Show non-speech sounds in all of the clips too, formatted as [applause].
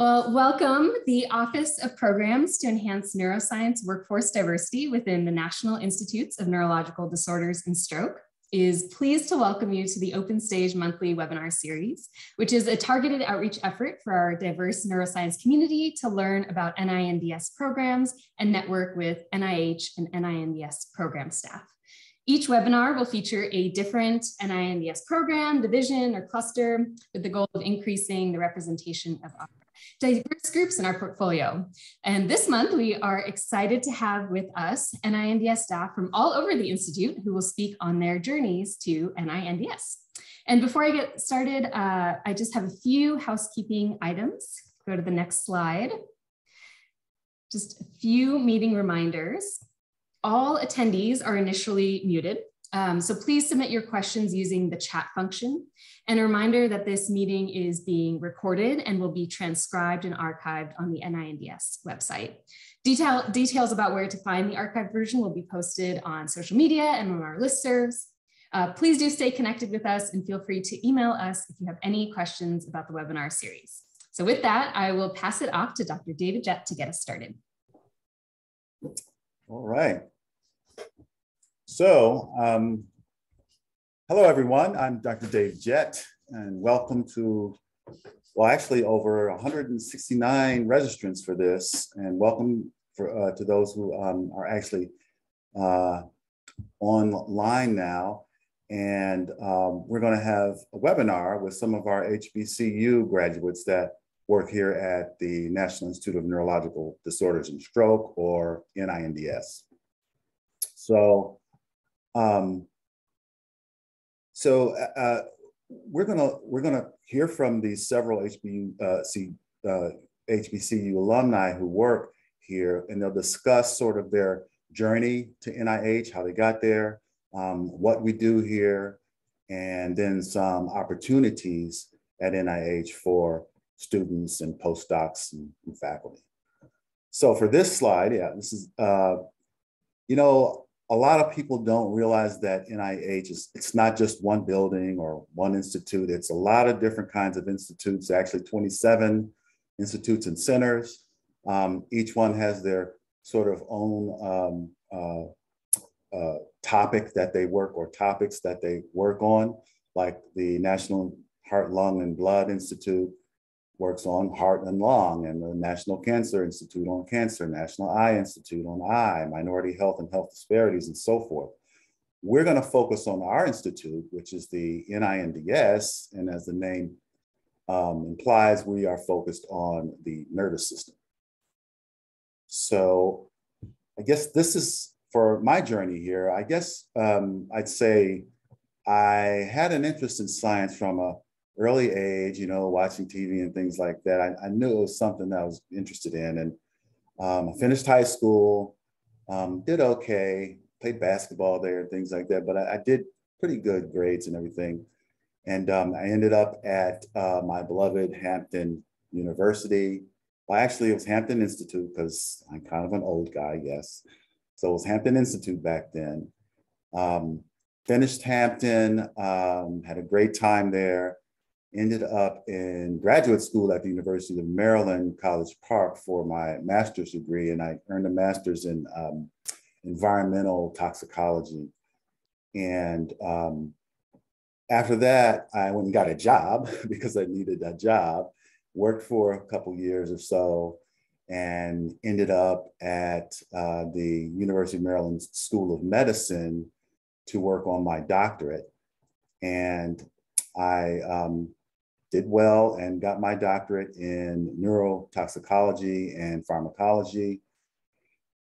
Well, welcome. The Office of Programs to Enhance Neuroscience Workforce Diversity within the National Institutes of Neurological Disorders and Stroke is pleased to welcome you to the Open Stage monthly webinar series, which is a targeted outreach effort for our diverse neuroscience community to learn about NINDS programs and network with NIH and NINDS program staff. Each webinar will feature a different NINDS program, division, or cluster with the goal of increasing the representation of diverse groups in our portfolio. And this month, we are excited to have with us NINDS staff from all over the Institute who will speak on their journeys to NINDS. And before I get started, uh, I just have a few housekeeping items. Go to the next slide. Just a few meeting reminders. All attendees are initially muted. Um, so please submit your questions using the chat function. And a reminder that this meeting is being recorded and will be transcribed and archived on the NINDS website. Detail, details about where to find the archived version will be posted on social media and on our listservs. Uh, please do stay connected with us and feel free to email us if you have any questions about the webinar series. So with that, I will pass it off to Dr. David Jett to get us started. All right. So, um, hello everyone. I'm Dr. Dave Jett, and welcome to, well, actually over 169 registrants for this, and welcome for, uh, to those who um, are actually uh, online now. And um, we're going to have a webinar with some of our HBCU graduates that work here at the National Institute of Neurological Disorders and Stroke, or NINDS. So, um, so uh, uh, we're gonna we're gonna hear from these several HBU uh, C, uh, HBCU alumni who work here, and they'll discuss sort of their journey to NIH, how they got there, um, what we do here, and then some opportunities at NIH for students and postdocs and, and faculty. So for this slide, yeah, this is, uh, you know, a lot of people don't realize that NIH is, it's not just one building or one institute. It's a lot of different kinds of institutes, actually 27 institutes and centers. Um, each one has their sort of own um, uh, uh, topic that they work or topics that they work on, like the National Heart, Lung, and Blood Institute works on heart and lung, and the National Cancer Institute on cancer, National Eye Institute on eye, minority health and health disparities, and so forth. We're going to focus on our institute, which is the NINDS, and as the name um, implies, we are focused on the nervous system. So I guess this is for my journey here. I guess um, I'd say I had an interest in science from a early age, you know, watching TV and things like that, I, I knew it was something that I was interested in. And um, I finished high school, um, did okay, played basketball there and things like that, but I, I did pretty good grades and everything. And um, I ended up at uh, my beloved Hampton University. Well, actually, it was Hampton Institute because I'm kind of an old guy, yes. So it was Hampton Institute back then. Um, finished Hampton, um, had a great time there ended up in graduate school at the University of Maryland, College Park for my master's degree, and I earned a master's in um, environmental toxicology. And um, after that, I went and got a job [laughs] because I needed a job, worked for a couple years or so, and ended up at uh, the University of Maryland School of Medicine to work on my doctorate. And I um, did well and got my doctorate in neurotoxicology and pharmacology.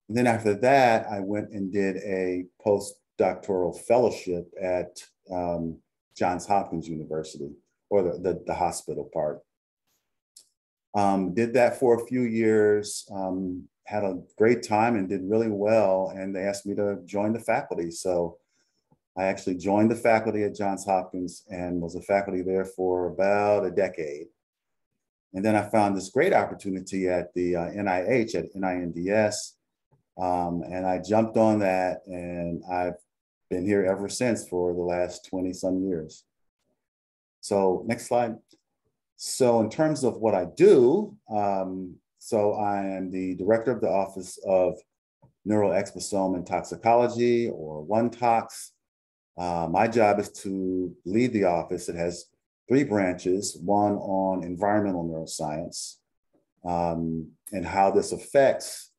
And then after that, I went and did a postdoctoral fellowship at um, Johns Hopkins University, or the, the, the hospital part. Um, did that for a few years, um, had a great time and did really well. And they asked me to join the faculty. So I actually joined the faculty at Johns Hopkins and was a faculty there for about a decade. And then I found this great opportunity at the uh, NIH, at NINDS. Um, and I jumped on that and I've been here ever since for the last 20 some years. So next slide. So, in terms of what I do, um, so I am the director of the Office of Neural Exposome and Toxicology, or OneTox. Uh, my job is to lead the office. It has three branches one on environmental neuroscience um, and how this affects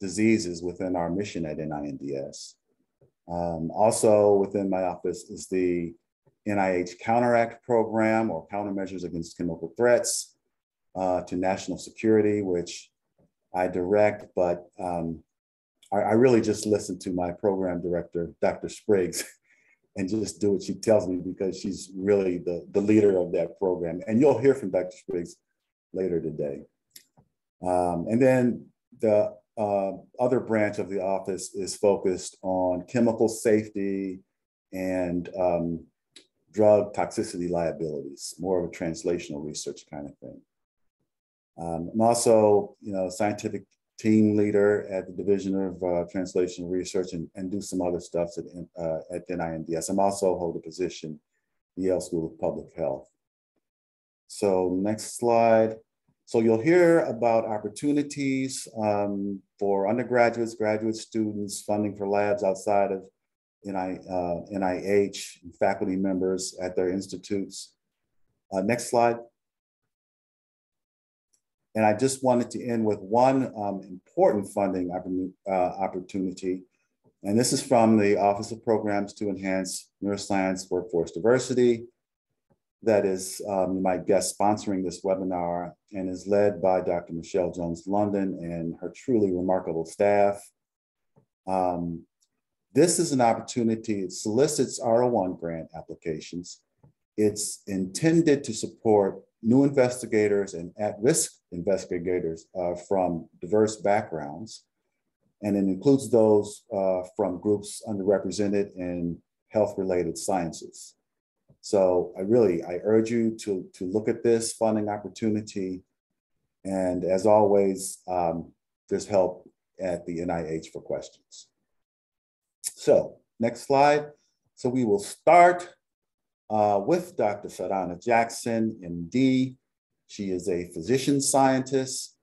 diseases within our mission at NINDS. Um, also, within my office is the NIH Counteract program or countermeasures against chemical threats uh, to national security, which I direct, but um, I, I, really just listen to my program director, Dr. Spriggs, and just do what she tells me because she's really the, the leader of that program. And you'll hear from Dr. Spriggs later today. Um, and then the uh, other branch of the office is focused on chemical safety and um, drug toxicity liabilities, more of a translational research kind of thing. Um, I'm also, you know, scientific team leader at the Division of uh, Translational Research and, and do some other stuff at, uh, at NINDS. I'm also hold a position Yale School of Public Health. So next slide. So you'll hear about opportunities um, for undergraduates, graduate students, funding for labs outside of NI, uh, NIH faculty members at their institutes. Uh, next slide. And I just wanted to end with one um, important funding uh, opportunity. And this is from the Office of Programs to Enhance Neuroscience Workforce Diversity. That is, um, guess, sponsoring this webinar and is led by Dr. Michelle Jones London and her truly remarkable staff. Um, this is an opportunity, it solicits R01 grant applications. It's intended to support new investigators and at-risk investigators uh, from diverse backgrounds. And it includes those uh, from groups underrepresented in health-related sciences. So I really, I urge you to, to look at this funding opportunity. And as always, um, there's help at the NIH for questions. So next slide. So we will start uh, with Dr. Sadhana Jackson, MD. She is a physician scientist.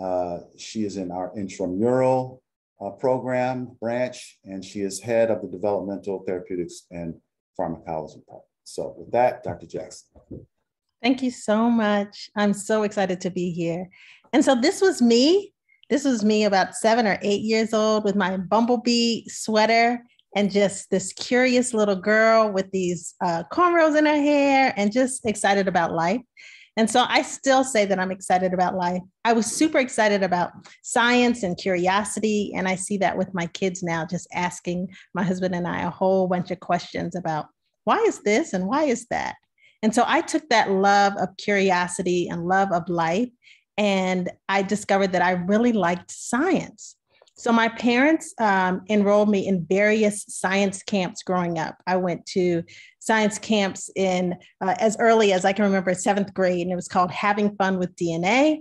Uh, she is in our intramural uh, program branch, and she is head of the developmental therapeutics and pharmacology part. So with that, Dr. Jackson. Thank you so much. I'm so excited to be here. And so this was me this was me about seven or eight years old with my bumblebee sweater and just this curious little girl with these uh, cornrows in her hair and just excited about life. And so I still say that I'm excited about life. I was super excited about science and curiosity. And I see that with my kids now, just asking my husband and I a whole bunch of questions about why is this and why is that? And so I took that love of curiosity and love of life and I discovered that I really liked science. So my parents um, enrolled me in various science camps growing up. I went to science camps in uh, as early as I can remember, seventh grade, and it was called Having Fun with DNA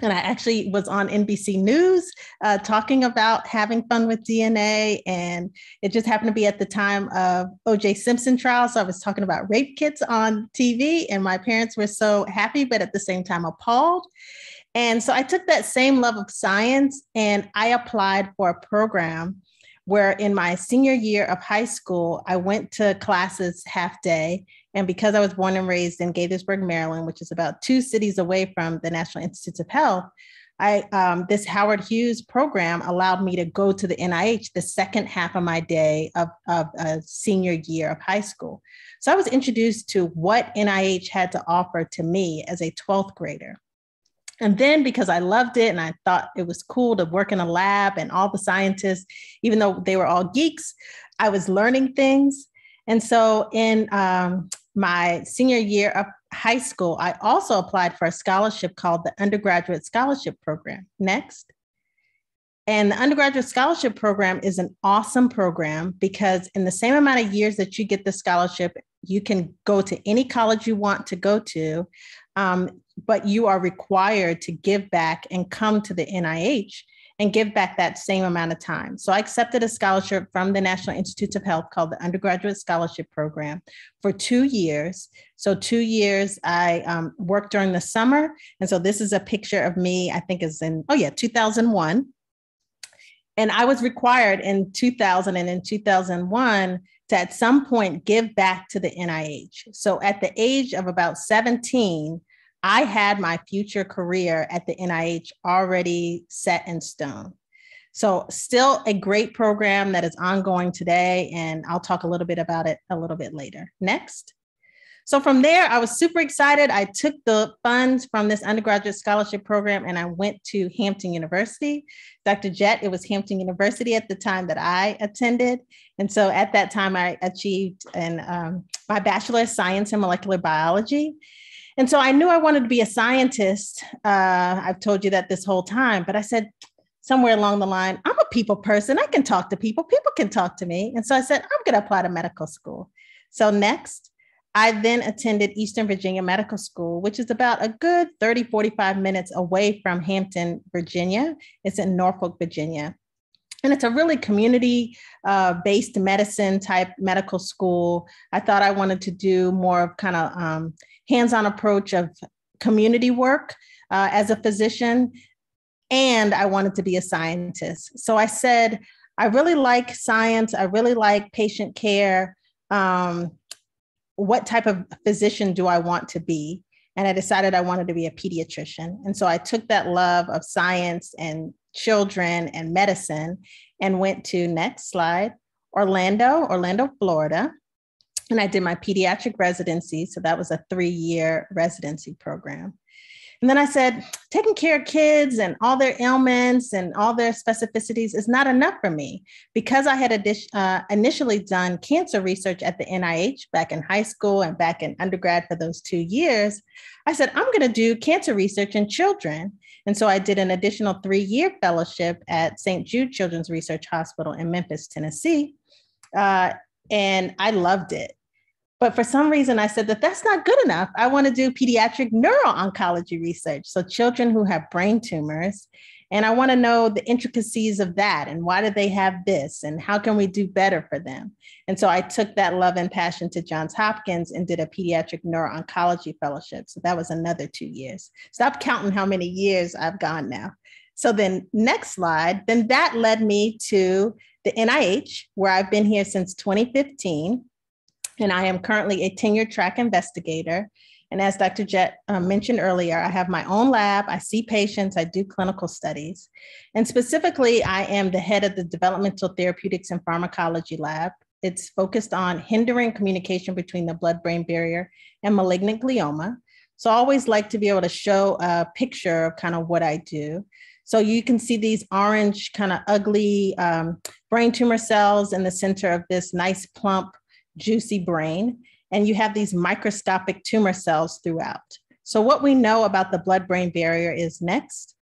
and I actually was on NBC News uh, talking about having fun with DNA. And it just happened to be at the time of OJ Simpson trial. So I was talking about rape kits on TV, and my parents were so happy, but at the same time appalled. And so I took that same love of science and I applied for a program where in my senior year of high school, I went to classes half day and because I was born and raised in Gaithersburg, Maryland, which is about two cities away from the National Institutes of Health, I um, this Howard Hughes program allowed me to go to the NIH the second half of my day of, of a senior year of high school. So I was introduced to what NIH had to offer to me as a 12th grader. And then because I loved it and I thought it was cool to work in a lab and all the scientists, even though they were all geeks, I was learning things. And so in um, my senior year of high school, I also applied for a scholarship called the Undergraduate Scholarship Program. Next. And the undergraduate scholarship program is an awesome program because, in the same amount of years that you get the scholarship, you can go to any college you want to go to, um, but you are required to give back and come to the NIH and give back that same amount of time. So I accepted a scholarship from the National Institutes of Health called the Undergraduate Scholarship Program for two years. So two years I um, worked during the summer. And so this is a picture of me, I think is in, oh yeah, 2001. And I was required in 2000 and in 2001 to at some point give back to the NIH. So at the age of about 17, I had my future career at the NIH already set in stone. So, still a great program that is ongoing today, and I'll talk a little bit about it a little bit later. Next. So, from there, I was super excited. I took the funds from this undergraduate scholarship program and I went to Hampton University. Dr. Jett, it was Hampton University at the time that I attended. And so, at that time, I achieved an, um, my Bachelor of Science in Molecular Biology. And so I knew I wanted to be a scientist. Uh, I've told you that this whole time, but I said somewhere along the line, I'm a people person. I can talk to people. People can talk to me. And so I said, I'm going to apply to medical school. So next, I then attended Eastern Virginia Medical School, which is about a good 30, 45 minutes away from Hampton, Virginia. It's in Norfolk, Virginia. And it's a really community uh, based medicine type medical school. I thought I wanted to do more of kind of um, hands-on approach of community work uh, as a physician and i wanted to be a scientist. So i said i really like science. I really like patient care. Um, what type of physician do i want to be? And i decided i wanted to be a pediatrician. And so i took that love of science and children and medicine and went to next slide orlando orlando florida and I did my pediatric residency. So that was a three year residency program. And then I said, taking care of kids and all their ailments and all their specificities is not enough for me. Because I had uh, initially done cancer research at the NIH back in high school and back in undergrad for those two years, I said, I'm going to do cancer research in children. And so I did an additional three year fellowship at St. Jude Children's Research Hospital in Memphis, Tennessee. Uh, and I loved it. But for some reason, I said that that's not good enough. I want to do pediatric neuro-oncology research. So, children who have brain tumors. And I want to know the intricacies of that and why do they have this and how can we do better for them? And so I took that love and passion to Johns Hopkins and did a pediatric neuro-oncology fellowship. So that was another two years. Stop counting how many years I've gone now. So then next slide, then that led me to the NIH, where I've been here since 2015 and I am currently a tenured track investigator. And as Dr. Jett uh, mentioned earlier, I have my own lab, I see patients, I do clinical studies. And specifically, I am the head of the Developmental Therapeutics and Pharmacology Lab. It's focused on hindering communication between the blood brain barrier and malignant glioma. So I always like to be able to show a picture of kind of what I do. So you can see these orange, kind of ugly um, brain tumor cells in the center of this nice plump juicy brain, and you have these microscopic tumor cells throughout. So, what we know about the blood brain barrier is next.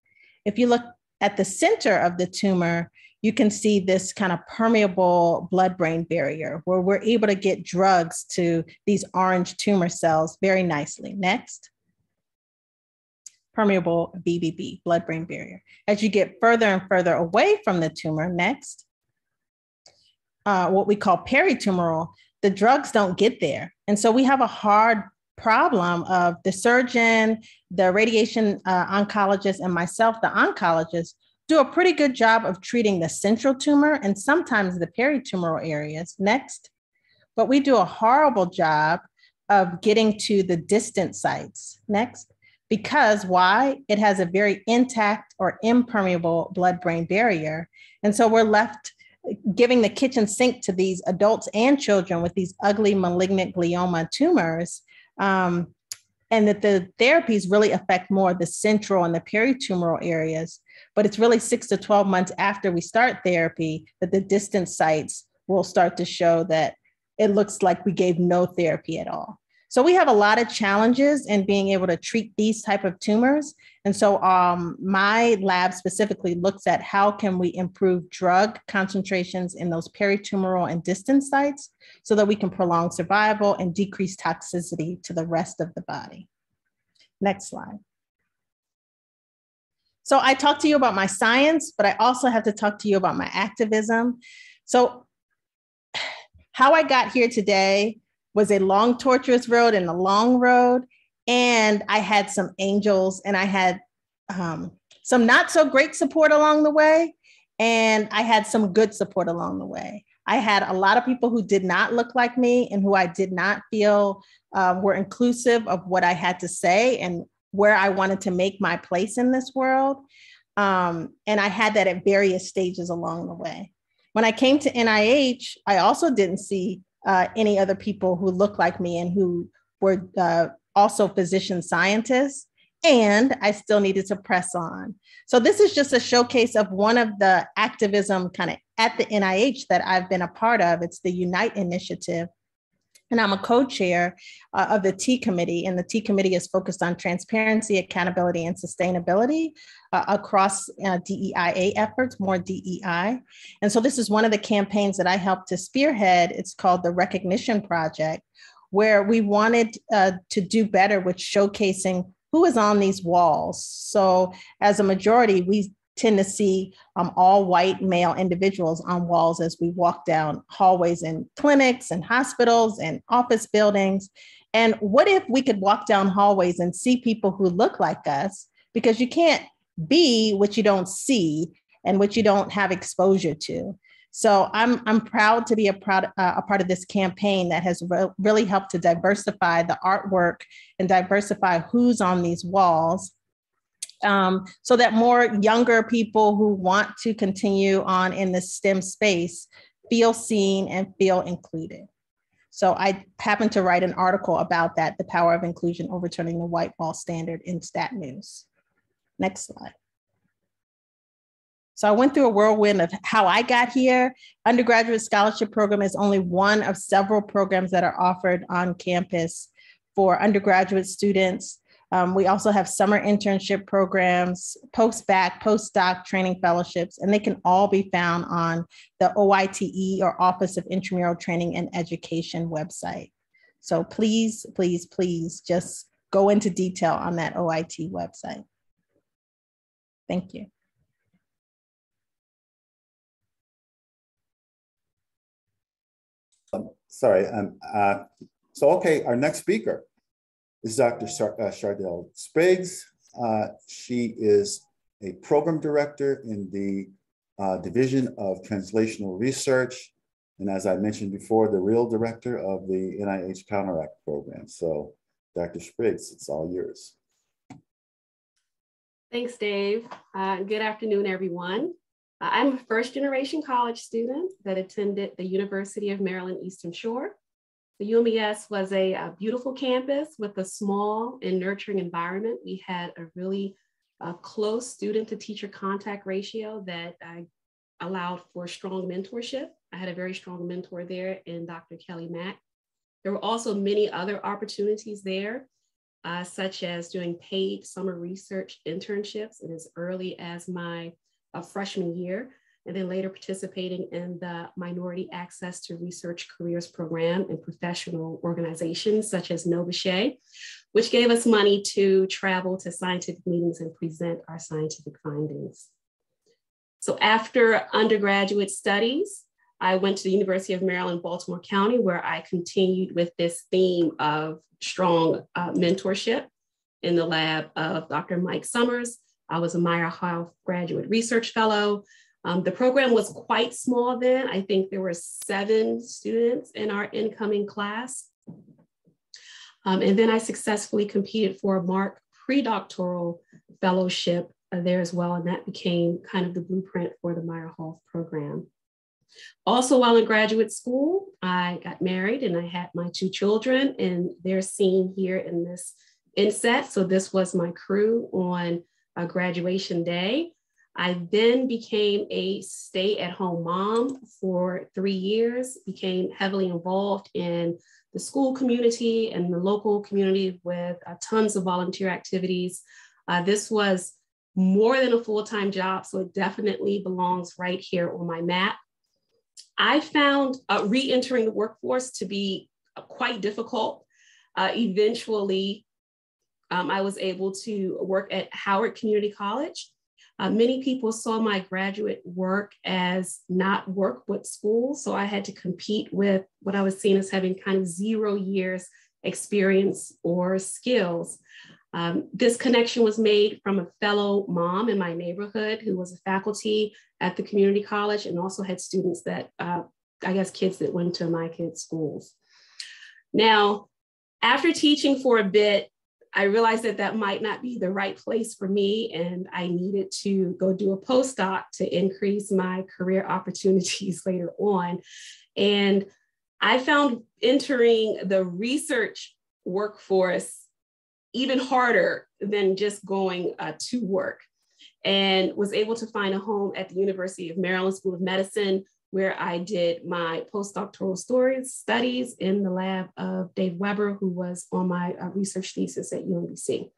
If you look at the center of the tumor, you can see this kind of permeable blood brain barrier where we're able to get drugs to these orange tumor cells very nicely. Next. Permeable BBB, blood brain barrier. As you get further and further away from the tumor, next, uh, what we call peritumoral, the drugs don't get there. And so we have a hard problem of the surgeon, the radiation uh, oncologist, and myself, the oncologist, do a pretty good job of treating the central tumor and sometimes the peritumoral areas. Next. But we do a horrible job of getting to the distant sites. Next. Because why? It has a very intact or impermeable blood brain barrier. And so we're left giving the kitchen sink to these adults and children with these ugly malignant glioma tumors. Um, and that the therapies really affect more the central and the peritumoral areas. But it's really six to 12 months after we start therapy that the distant sites will start to show that it looks like we gave no therapy at all. So we have a lot of challenges in being able to treat these type of tumors. And so um, my lab specifically looks at how can we improve drug concentrations in those peritumoral and distant sites so that we can prolong survival and decrease toxicity to the rest of the body. Next slide. So I talked to you about my science, but I also have to talk to you about my activism. So [sighs] how I got here today was a long, tortuous road and a long road. And I had some angels and I had um, some not so great support along the way. And I had some good support along the way. I had a lot of people who did not look like me and who I did not feel um, were inclusive of what I had to say and where I wanted to make my place in this world. Um, and I had that at various stages along the way. When I came to NIH, I also didn't see uh, any other people who looked like me and who were uh, also physician scientists. And I still needed to press on. So, this is just a showcase of one of the activism kind of at the NIH that I've been a part of. It's the Unite Initiative, and I'm a co-chair uh, of the T committee, and the T committee is focused on transparency, accountability, and sustainability uh, across uh, DEIA efforts, more DEI. And so this is one of the campaigns that I helped to spearhead. It's called the Recognition Project, where we wanted uh, to do better with showcasing who is on these walls. So as a majority, we tend to see um, all white male individuals on walls as we walk down hallways in clinics and hospitals and office buildings. And what if we could walk down hallways and see people who look like us? Because you can't be what you don't see and what you don't have exposure to. So I'm I'm proud to be a proud uh, a part of this campaign that has re- really helped to diversify the artwork and diversify who's on these walls um, so that more younger people who want to continue on in the STEM space feel seen and feel included. So I happened to write an article about that, the power of inclusion overturning the white wall standard in Stat News. Next slide. So I went through a whirlwind of how I got here. Undergraduate scholarship program is only one of several programs that are offered on campus for undergraduate students. Um, we also have summer internship programs, post-bac, postdoc training fellowships, and they can all be found on the OITE or Office of Intramural Training and Education website. So please, please, please just go into detail on that OIT website. Thank you. Um, sorry. Um, uh, so, okay, our next speaker is Dr. Uh, Shardell Spriggs. Uh, she is a program director in the uh, Division of Translational Research. And as I mentioned before, the real director of the NIH Counteract program. So Dr. Spriggs, it's all yours. Thanks, Dave. Uh, good afternoon, everyone. Uh, I'm a first generation college student that attended the University of Maryland Eastern Shore. The UMES was a, a, beautiful campus with a small and nurturing environment. We had a really uh, close student to teacher contact ratio that I allowed for strong mentorship. I had a very strong mentor there in Dr. Kelly Mack. There were also many other opportunities there, uh, such as doing paid summer research internships in as early as my uh, freshman year and then later participating in the Minority Access to Research Careers Program in professional organizations such as Novachet, which gave us money to travel to scientific meetings and present our scientific findings. So after undergraduate studies, I went to the University of Maryland, Baltimore County, where I continued with this theme of strong uh, mentorship in the lab of Dr. Mike Summers. I was a Meyerhoff Graduate Research Fellow. Um, the program was quite small then. I think there were seven students in our incoming class. Um, and then I successfully competed for a MARC pre-doctoral fellowship there as well. And that became kind of the blueprint for the Meyerhoff program. Also, while in graduate school, I got married and I had my two children, and they're seen here in this inset. So, this was my crew on a graduation day. I then became a stay at home mom for three years, became heavily involved in the school community and the local community with uh, tons of volunteer activities. Uh, this was more than a full time job, so it definitely belongs right here on my map. I found uh, re entering the workforce to be uh, quite difficult. Uh, eventually, um, I was able to work at Howard Community College Uh, many people saw my graduate work as not work but school. So I had to compete with what I was seen as having kind of zero years experience or skills. Um, this connection was made from a fellow mom in my neighborhood who was a faculty at the community college and also had students that, uh, I guess, kids that went to my kids' schools. Now, after teaching for a bit, I realized that that might not be the right place for me, and I needed to go do a postdoc to increase my career [laughs] opportunities later on. And I found entering the research workforce even harder than just going uh, to work and was able to find a home at the University of Maryland School of Medicine where I did my postdoctoral stories studies in the lab of Dave Weber, who was on my uh, research thesis at UMBC.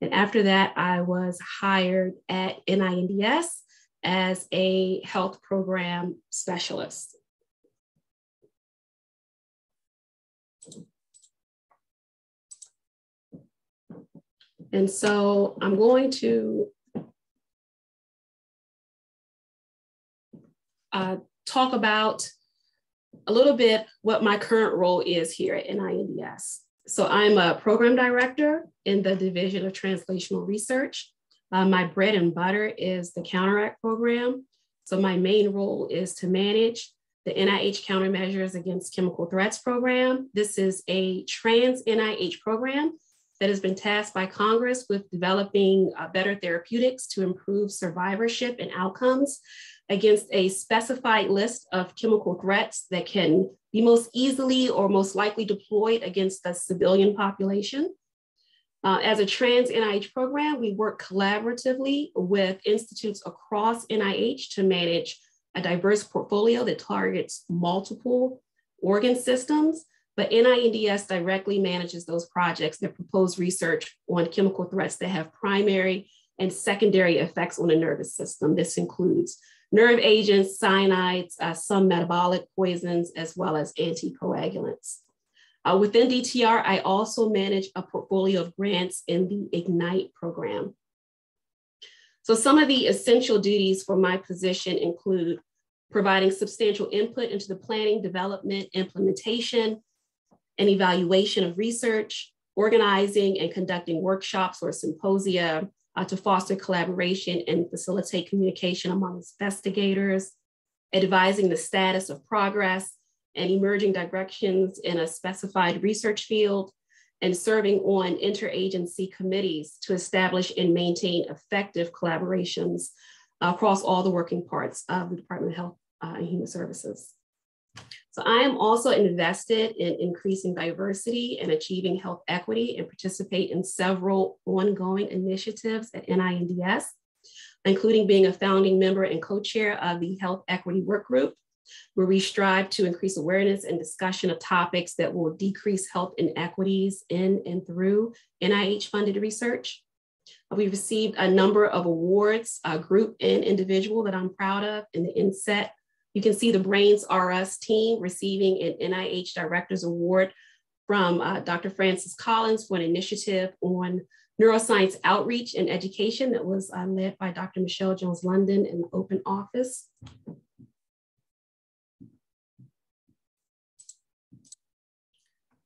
And after that, I was hired at NINDS as a health program specialist. And so I'm going to uh, talk about a little bit what my current role is here at NINDS. So I'm a program director in the Division of Translational Research. Uh, my bread and butter is the Counteract program. So my main role is to manage the NIH Countermeasures Against Chemical Threats program. This is a trans NIH program that has been tasked by Congress with developing uh, better therapeutics to improve survivorship and outcomes against a specified list of chemical threats that can be most easily or most likely deployed against the civilian population. Uh, as a trans NIH program, we work collaboratively with institutes across NIH to manage a diverse portfolio that targets multiple organ systems but NINDS directly manages those projects that propose research on chemical threats that have primary and secondary effects on the nervous system. This includes nerve agents, cyanides, uh, some metabolic poisons, as well as anticoagulants. Uh, within DTR, I also manage a portfolio of grants in the IGNITE program. So some of the essential duties for my position include providing substantial input into the planning, development, implementation, and evaluation of research, organizing and conducting workshops or symposia uh, to foster collaboration and facilitate communication among investigators, advising the status of progress and emerging directions in a specified research field, and serving on interagency committees to establish and maintain effective collaborations across all the working parts of the Department of Health uh, and Human Services. So I am also invested in increasing diversity and achieving health equity and participate in several ongoing initiatives at NINDS, including being a founding member and co-chair of the Health Equity Work Group, where we strive to increase awareness and discussion of topics that will decrease health inequities in and through NIH-funded research. We've received a number of awards, a group and individual that I'm proud of in the INSET you can see the Brains RS team receiving an NIH Director's Award from uh, Dr. Francis Collins for an initiative on neuroscience outreach and education that was uh, led by Dr. Michelle Jones London in the open office.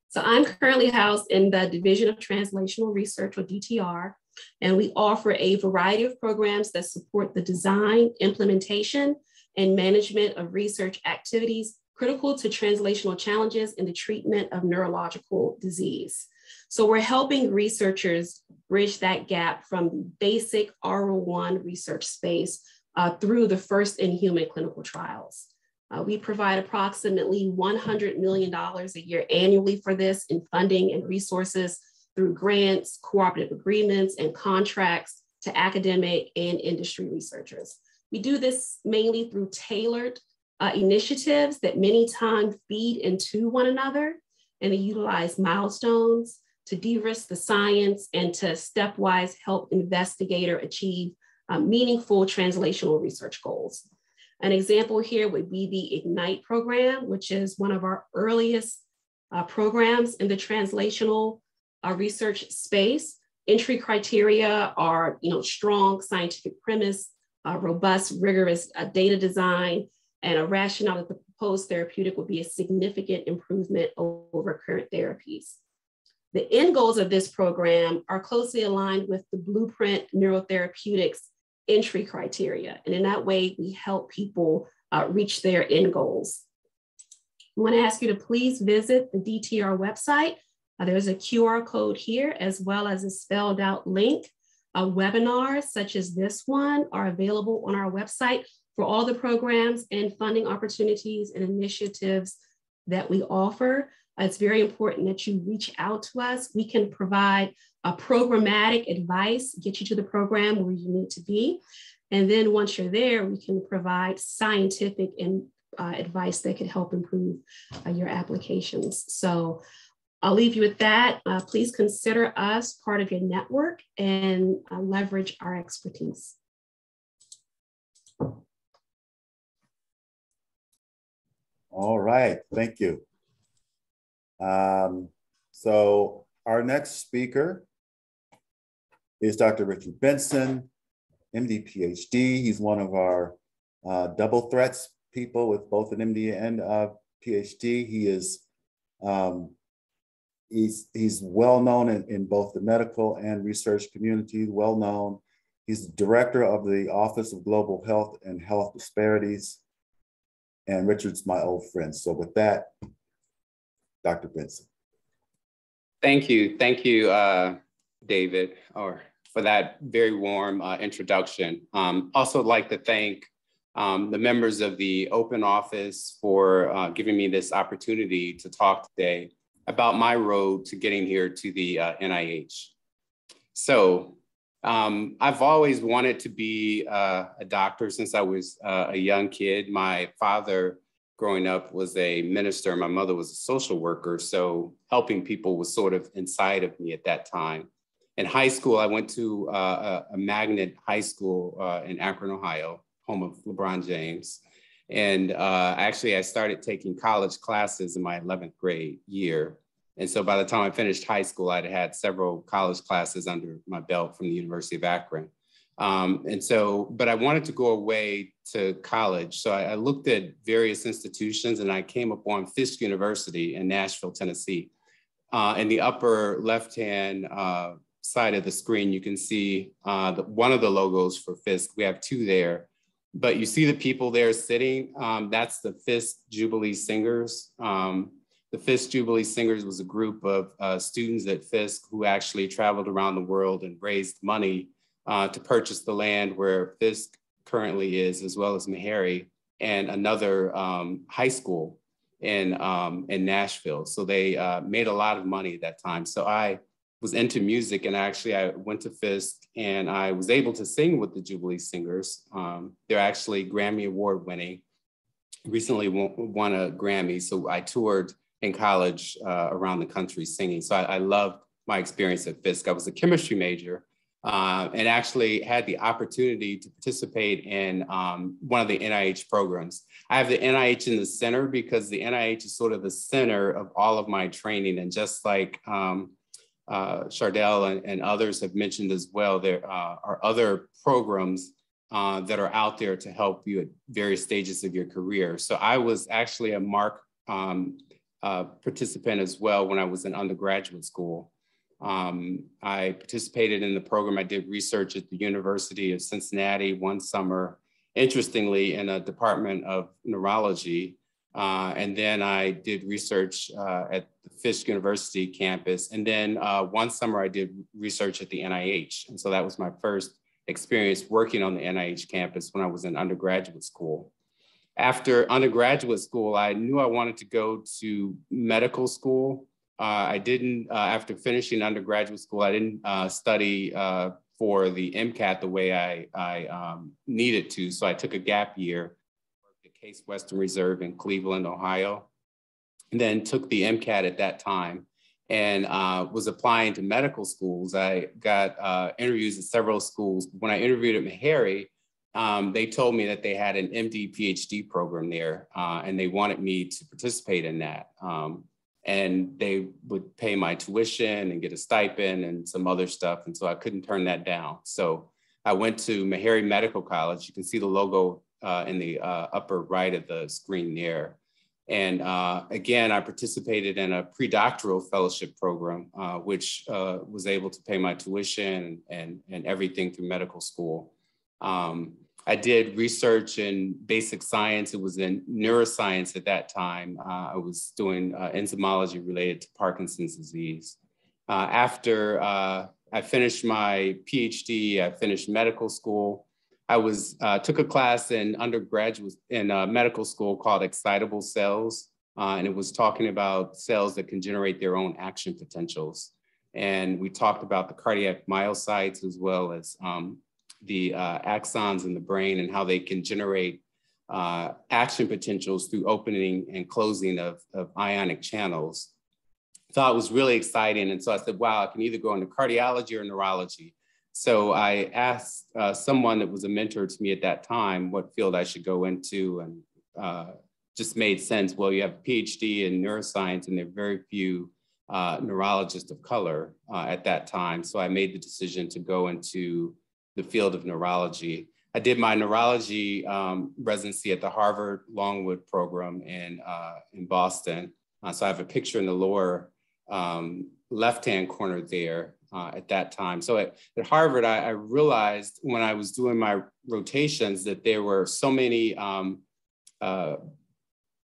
So I'm currently housed in the Division of Translational Research or DTR, and we offer a variety of programs that support the design, implementation, and management of research activities critical to translational challenges in the treatment of neurological disease. So we're helping researchers bridge that gap from basic R01 research space uh, through the first in human clinical trials. Uh, we provide approximately $100 million a year annually for this in funding and resources through grants, cooperative agreements, and contracts to academic and industry researchers. We do this mainly through tailored uh, initiatives that many times feed into one another and they utilize milestones to de-risk the science and to stepwise help investigator achieve uh, meaningful translational research goals. An example here would be the IGNITE program, which is one of our earliest uh, programs in the translational uh, research space. entry criteria are, you know, strong scientific premise, uh, robust, rigorous uh, data design, and a rationale that the proposed therapeutic will be a significant improvement over current therapies. The end goals of this program are closely aligned with the Blueprint Neurotherapeutics entry criteria. And in that way, we help people uh, reach their end goals. I want to ask you to please visit the DTR website. Uh, there's a QR code here, as well as a spelled out link. Uh, webinars such as this one are available on our website for all the programs and funding opportunities and initiatives that we offer. It's very important that you reach out to us. We can provide a programmatic advice, get you to the program where you need to be. And then once you're there, we can provide scientific and uh, advice that could help improve uh, your applications. So I'll leave you with that. Uh, please consider us part of your network and uh, leverage our expertise. All right, thank you. Um, so our next speaker is Dr. Richard Benson, MD, PhD. He's one of our uh, double threats people with both an MD and a PhD. He is um, he's he's well known in, in both the medical and research community. Well known. He's the director of the Office of Global Health and Health Disparities. And Richard's my old friend. So with that, Dr. Benson. Thank you. Thank you, uh, David, or for that very warm uh, introduction. Um, also like to thank um, the members of the open office for uh, giving me this opportunity to talk today about my road to getting here to the uh, NIH. So um, I've always wanted to be uh, a doctor since I was uh, a young kid. My father growing up was a minister. My mother was a social worker. So helping people was sort of inside of me at that time. In high school, I went to uh, a, magnet high school uh, in Akron, Ohio, home of LeBron James. And uh, actually, I started taking college classes in my 11th grade year. And so by the time I finished high school, I'd had several college classes under my belt from the University of Akron. Um, and so, but I wanted to go away to college. So I, I, looked at various institutions and I came upon Fisk University in Nashville, Tennessee. Uh, in the upper left-hand uh, side of the screen, you can see uh, the, one of the logos for Fisk. We have two there, but you see the people there sitting. Um, that's the Fisk Jubilee Singers. Um, the Fisk Jubilee Singers was a group of uh, students at Fisk who actually traveled around the world and raised money uh, to purchase the land where Fisk currently is, as well as Meharry and another um, high school in, um, in Nashville. So they uh, made a lot of money at that time. So I was into music and actually I went to Fisk and I was able to sing with the Jubilee Singers. Um, they're actually Grammy Award winning, recently won, won a Grammy. So I toured in college uh, around the country singing. So I, I loved my experience at Fisk. I was a chemistry major uh, and actually had the opportunity to participate in um, one of the NIH programs. I have the NIH in the center because the NIH is sort of the center of all of my training. And just like um, uh, Shardell and, and, others have mentioned as well, there uh, are other programs uh, that are out there to help you at various stages of your career. So I was actually a MARC um, uh, participant as well when I was in undergraduate school. Um, I participated in the program. I did research at the University of Cincinnati one summer, interestingly, in a department of neurology. Uh, and then I did research uh, at the Fisk University campus. And then uh, one summer I did research at the NIH. And so that was my first experience working on the NIH campus when I was in undergraduate school. After undergraduate school, I knew I wanted to go to medical school. Uh, I didn't, uh, after finishing undergraduate school, I didn't study for the MCAT the way I, I um, needed to. So I took a gap year Case Western Reserve in Cleveland, Ohio, and then took the MCAT at that time and uh, was applying to medical schools. I got uh, interviews at several schools. When I interviewed at Meharry, um, they told me that they had an MD PhD program there and they wanted me to participate in that. Um, and they would pay my tuition and get a stipend and some other stuff. And so I couldn't turn that down. So I went to Meharry Medical College. You can see the logo uh, in the uh, upper right of the screen there. And uh, again, I participated in a pre-doctoral fellowship program, uh, which uh, was able to pay my tuition and, and everything through medical school. Um, I did research in basic science. It was in neuroscience at that time. Uh, I was doing enzymology related to Parkinson's disease. After I finished my PhD, I finished medical school. I was uh, took a class in undergraduate in uh, medical school called excitable cells, and it was talking about cells that can generate their own action potentials. And we talked about the cardiac myocytes as well as um, the uh, axons in the brain and how they can generate uh, action potentials through opening and closing of, of ionic channels. Thought it was really exciting. And so I said, wow, I can either go into cardiology or neurology. So I asked uh, someone that was a mentor to me at that time what field I should go into and uh, just made sense. Well, you have a PhD in neuroscience and there are very few uh, neurologists of color uh, at that time. So I made the decision to go into the field of neurology. I did my neurology um, residency at the Harvard Longwood program in, uh, in Boston. Uh, so I have a picture in the lower um, left-hand corner there uh, at that time. So at, at Harvard, I, I, realized when I was doing my rotations that there were so many um, uh,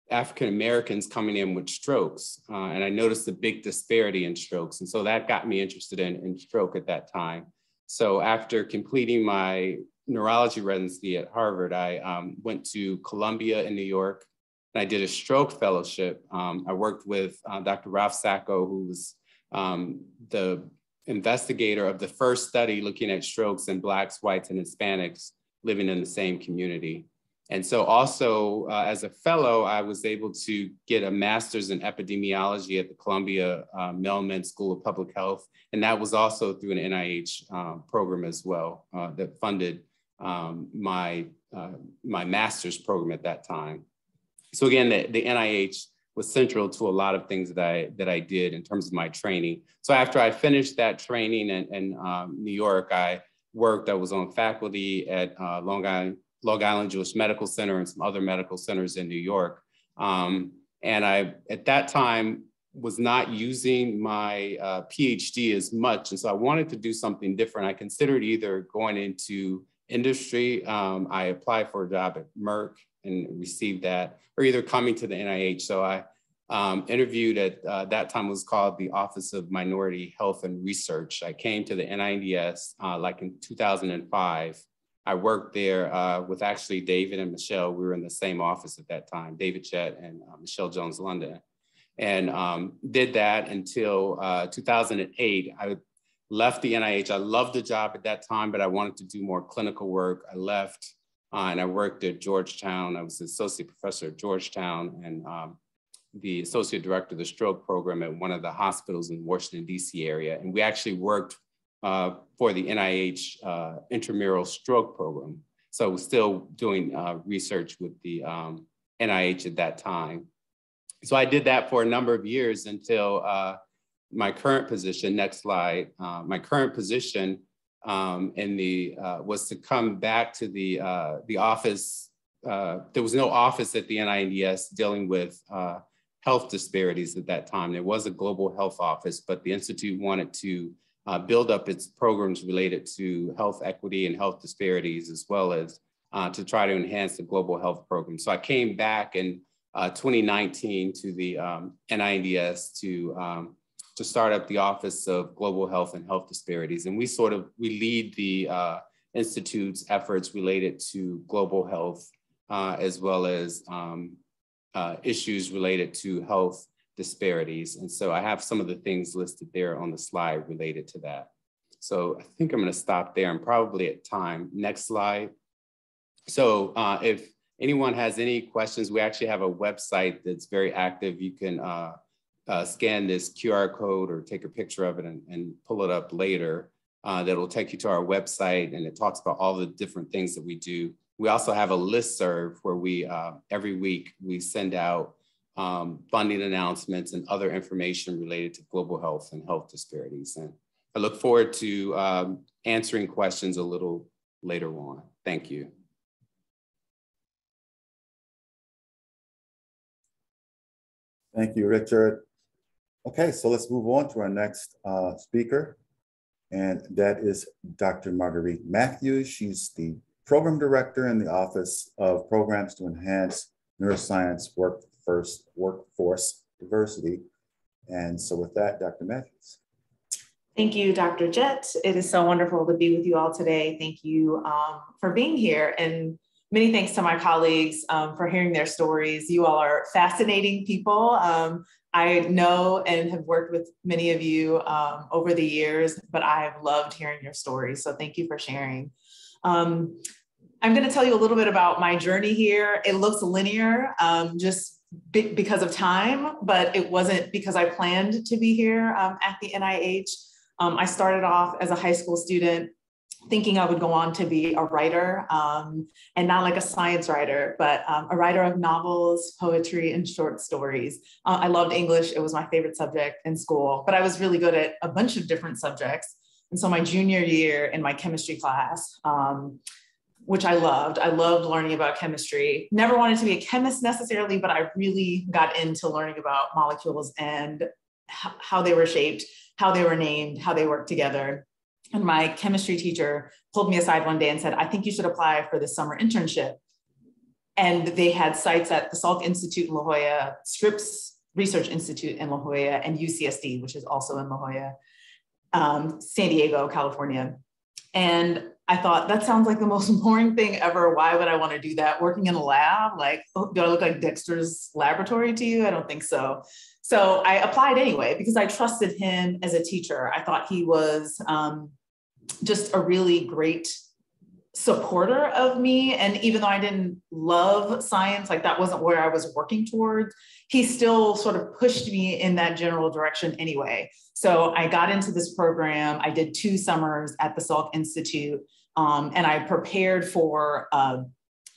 African Americans coming in with strokes. Uh, and I noticed the big disparity in strokes. And so that got me interested in, in stroke at that time. So after completing my neurology residency at Harvard, I um, went to Columbia in New York and I did a stroke fellowship. Um, I worked with uh, Dr. Ralph Sacco, who was um, the investigator of the first study looking at strokes in Blacks, whites, and Hispanics living in the same community. And so also uh, as a fellow, I was able to get a master's in epidemiology at the Columbia uh, Mailman School of Public Health. And that was also through an NIH um, program as well uh, that funded um, my, uh, my master's program at that time. So again, the, the NIH was central to a lot of things that I, that I did in terms of my training. So after I finished that training in, in um, New York, I worked, I was on faculty at uh, Long Island Long Island Jewish Medical Center and some other medical centers in New York. Um, and I, at that time, was not using my uh, PhD as much. And so I wanted to do something different. I considered either going into industry. Um, I applied for a job at Merck and received that, or either coming to the NIH. So I um, interviewed at uh, that time was called the Office of Minority Health and Research. I came to the NINDS uh, like in 2005 I worked there uh, with actually David and Michelle. We were in the same office at that time, David Jett and uh, Michelle Jones London. And um, did that until uh, 2008. I left the NIH. I loved the job at that time, but I wanted to do more clinical work. I left uh, and I worked at Georgetown. I was an associate professor at Georgetown and um, the associate director of the stroke program at one of the hospitals in Washington, DC area. And we actually worked uh, for the NIH uh, intramural stroke program. So still doing uh, research with the um, NIH at that time. So I did that for a number of years until uh, my current position, next slide, uh, my current position um, in the, uh, was to come back to the, uh, the office. Uh, there was no office at the NINDS dealing with health disparities at that time. There was a global health office, but the Institute wanted to uh, build up its programs related to health equity and health disparities, as well as uh, to try to enhance the global health program. So I came back in uh, 2019 to the um, NINDS to, um, to start up the Office of Global Health and Health Disparities. And we sort of, we lead the uh, Institute's efforts related to global health, uh, as well as um, uh, issues related to health disparities. And so I have some of the things listed there on the slide related to that. So I think I'm gonna stop there and probably at time. Next slide. So uh, if anyone has any questions, we actually have a website that's very active. You can uh, scan this QR code or take a picture of it and, and pull it up later. Uh, that'll take you to our website and it talks about all the different things that we do. We also have a list serve where we, uh, every week, we send out um, funding announcements, and other information related to global health and health disparities. And I look forward to um, answering questions a little later on. Thank you. Thank you, Richard. Okay, so let's move on to our next uh, speaker, and that is Dr. Marguerite Matthews. She's the Program Director in the Office of Programs to Enhance Neuroscience Workforce, workforce Diversity. And so with that, Dr. Matthews. Thank you, Dr. Jett. It is so wonderful to be with you all today. Thank you um, for being here. And many thanks to my colleagues um, for hearing their stories. You all are fascinating people. Um, I know and have worked with many of you um, over the years, but I have loved hearing your stories. So thank you for sharing. Um, I'm going to tell you a little bit about my journey here. It looks linear um, just be because of time, but it wasn't because I planned to be here um, at the NIH. I started off as a high school student thinking I would go on to be a writer um, and not like a science writer, but um, a writer of novels, poetry, and short stories. Uh, I loved English. It was my favorite subject in school, but I was really good at a bunch of different subjects. And so my junior year in my chemistry class, um, which I loved, I loved learning about chemistry. Never wanted to be a chemist necessarily, but I really got into learning about molecules and how they were shaped, how they were named, how they worked together. And my chemistry teacher pulled me aside one day and said, I think you should apply for this summer internship. And they had sites at the Salk Institute in La Jolla, Scripps Research Institute in La Jolla, and UCSD, which is also in La Jolla, um, San Diego, California. And I thought that sounds like the most [laughs] boring thing ever. Why would I want to do that? Working in a lab? Like, oh, do I look like Dexter's laboratory to you? I don't think so. So I applied anyway because I trusted him as a teacher. I thought he was um, just a really great supporter of me. And even though I didn't love science, like that wasn't where I was working towards, he still sort of pushed me in that general direction anyway. So I got into this program. I did two summers at the Salk Institute, um, and I prepared for a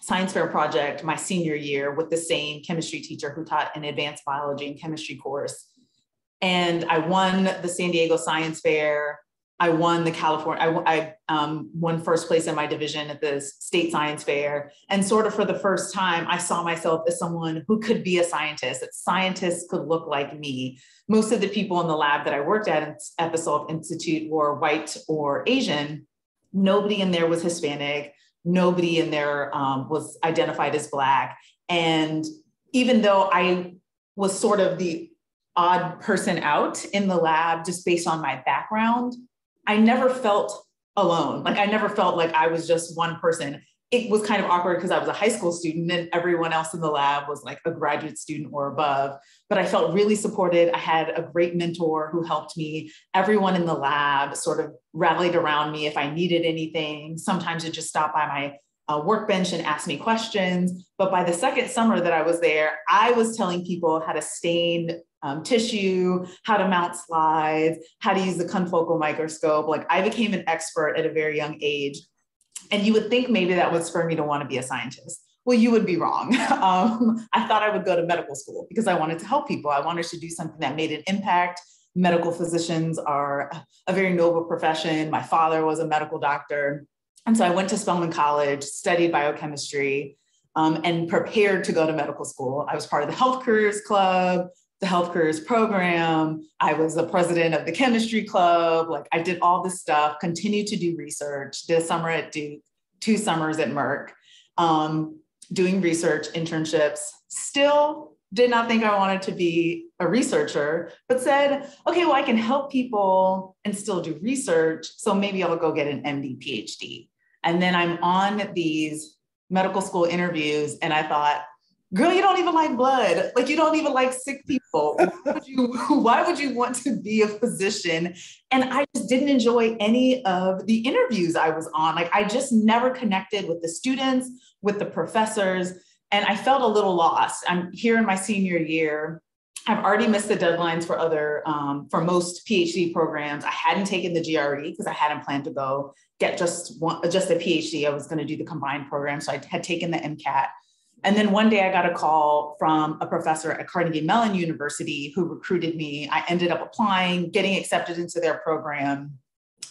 science fair project my senior year with the same chemistry teacher who taught an advanced biology and chemistry course. And I won the San Diego Science Fair. I won the California, I, I um, won first place in my division at the state science fair. And sort of for the first time, I saw myself as someone who could be a scientist, that scientists could look like me. Most of the people in the lab that I worked at at the Salk Institute were white or Asian. Nobody in there was Hispanic. Nobody in there um, was identified as Black. And even though I was sort of the odd person out in the lab just based on my background, I never felt alone. Like I never felt like I was just one person. It was kind of awkward because I was a high school student and everyone else in the lab was like a graduate student or above. But I felt really supported. I had a great mentor who helped me. Everyone in the lab sort of rallied around me if I needed anything. Sometimes it just stopped by my uh, workbench and ask me questions. But by the second summer that I was there, I was telling people how to stain um, tissue, how to mount slides, how to use the confocal microscope. Like I became an expert at a very young age. And you would think maybe that would spur me to want to be a scientist. Well, you would be wrong. [laughs] Um, I thought I would go to medical school because I wanted to help people. I wanted to do something that made an impact. Medical physicians are a very noble profession. My father was a medical doctor. And so I went to Spelman College, studied biochemistry, um, and prepared to go to medical school. I was part of the Health Careers Club the health careers program. I was the president of the chemistry club. Like I did all this stuff, continued to do research, did a summer at Duke, two summers at Merck, um, doing research internships. Still did not think I wanted to be a researcher, but said, okay, well, I can help people and still do research. So maybe I'll go get an MD, PhD. And then I'm on these medical school interviews, and I thought, girl, you don't even like blood. Like you don't even like sick people. Why would you, [laughs] why would you want to be a physician? And I just didn't enjoy any of the interviews I was on. Like I just never connected with the students, with the professors. And I felt a little lost. I'm here in my senior year. I've already missed the deadlines for other, um, for most PhD programs. I hadn't taken the GRE because I hadn't planned to go get just one, just a PhD. I was going to do the combined program. So I had taken the MCAT and then one day I got a call from a professor at Carnegie Mellon University who recruited me. I ended up applying, getting accepted into their program.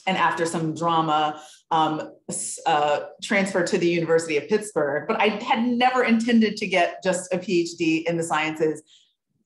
And after some drama, um, uh, transferred to the University of Pittsburgh. But I had never intended to get just a PhD in the sciences.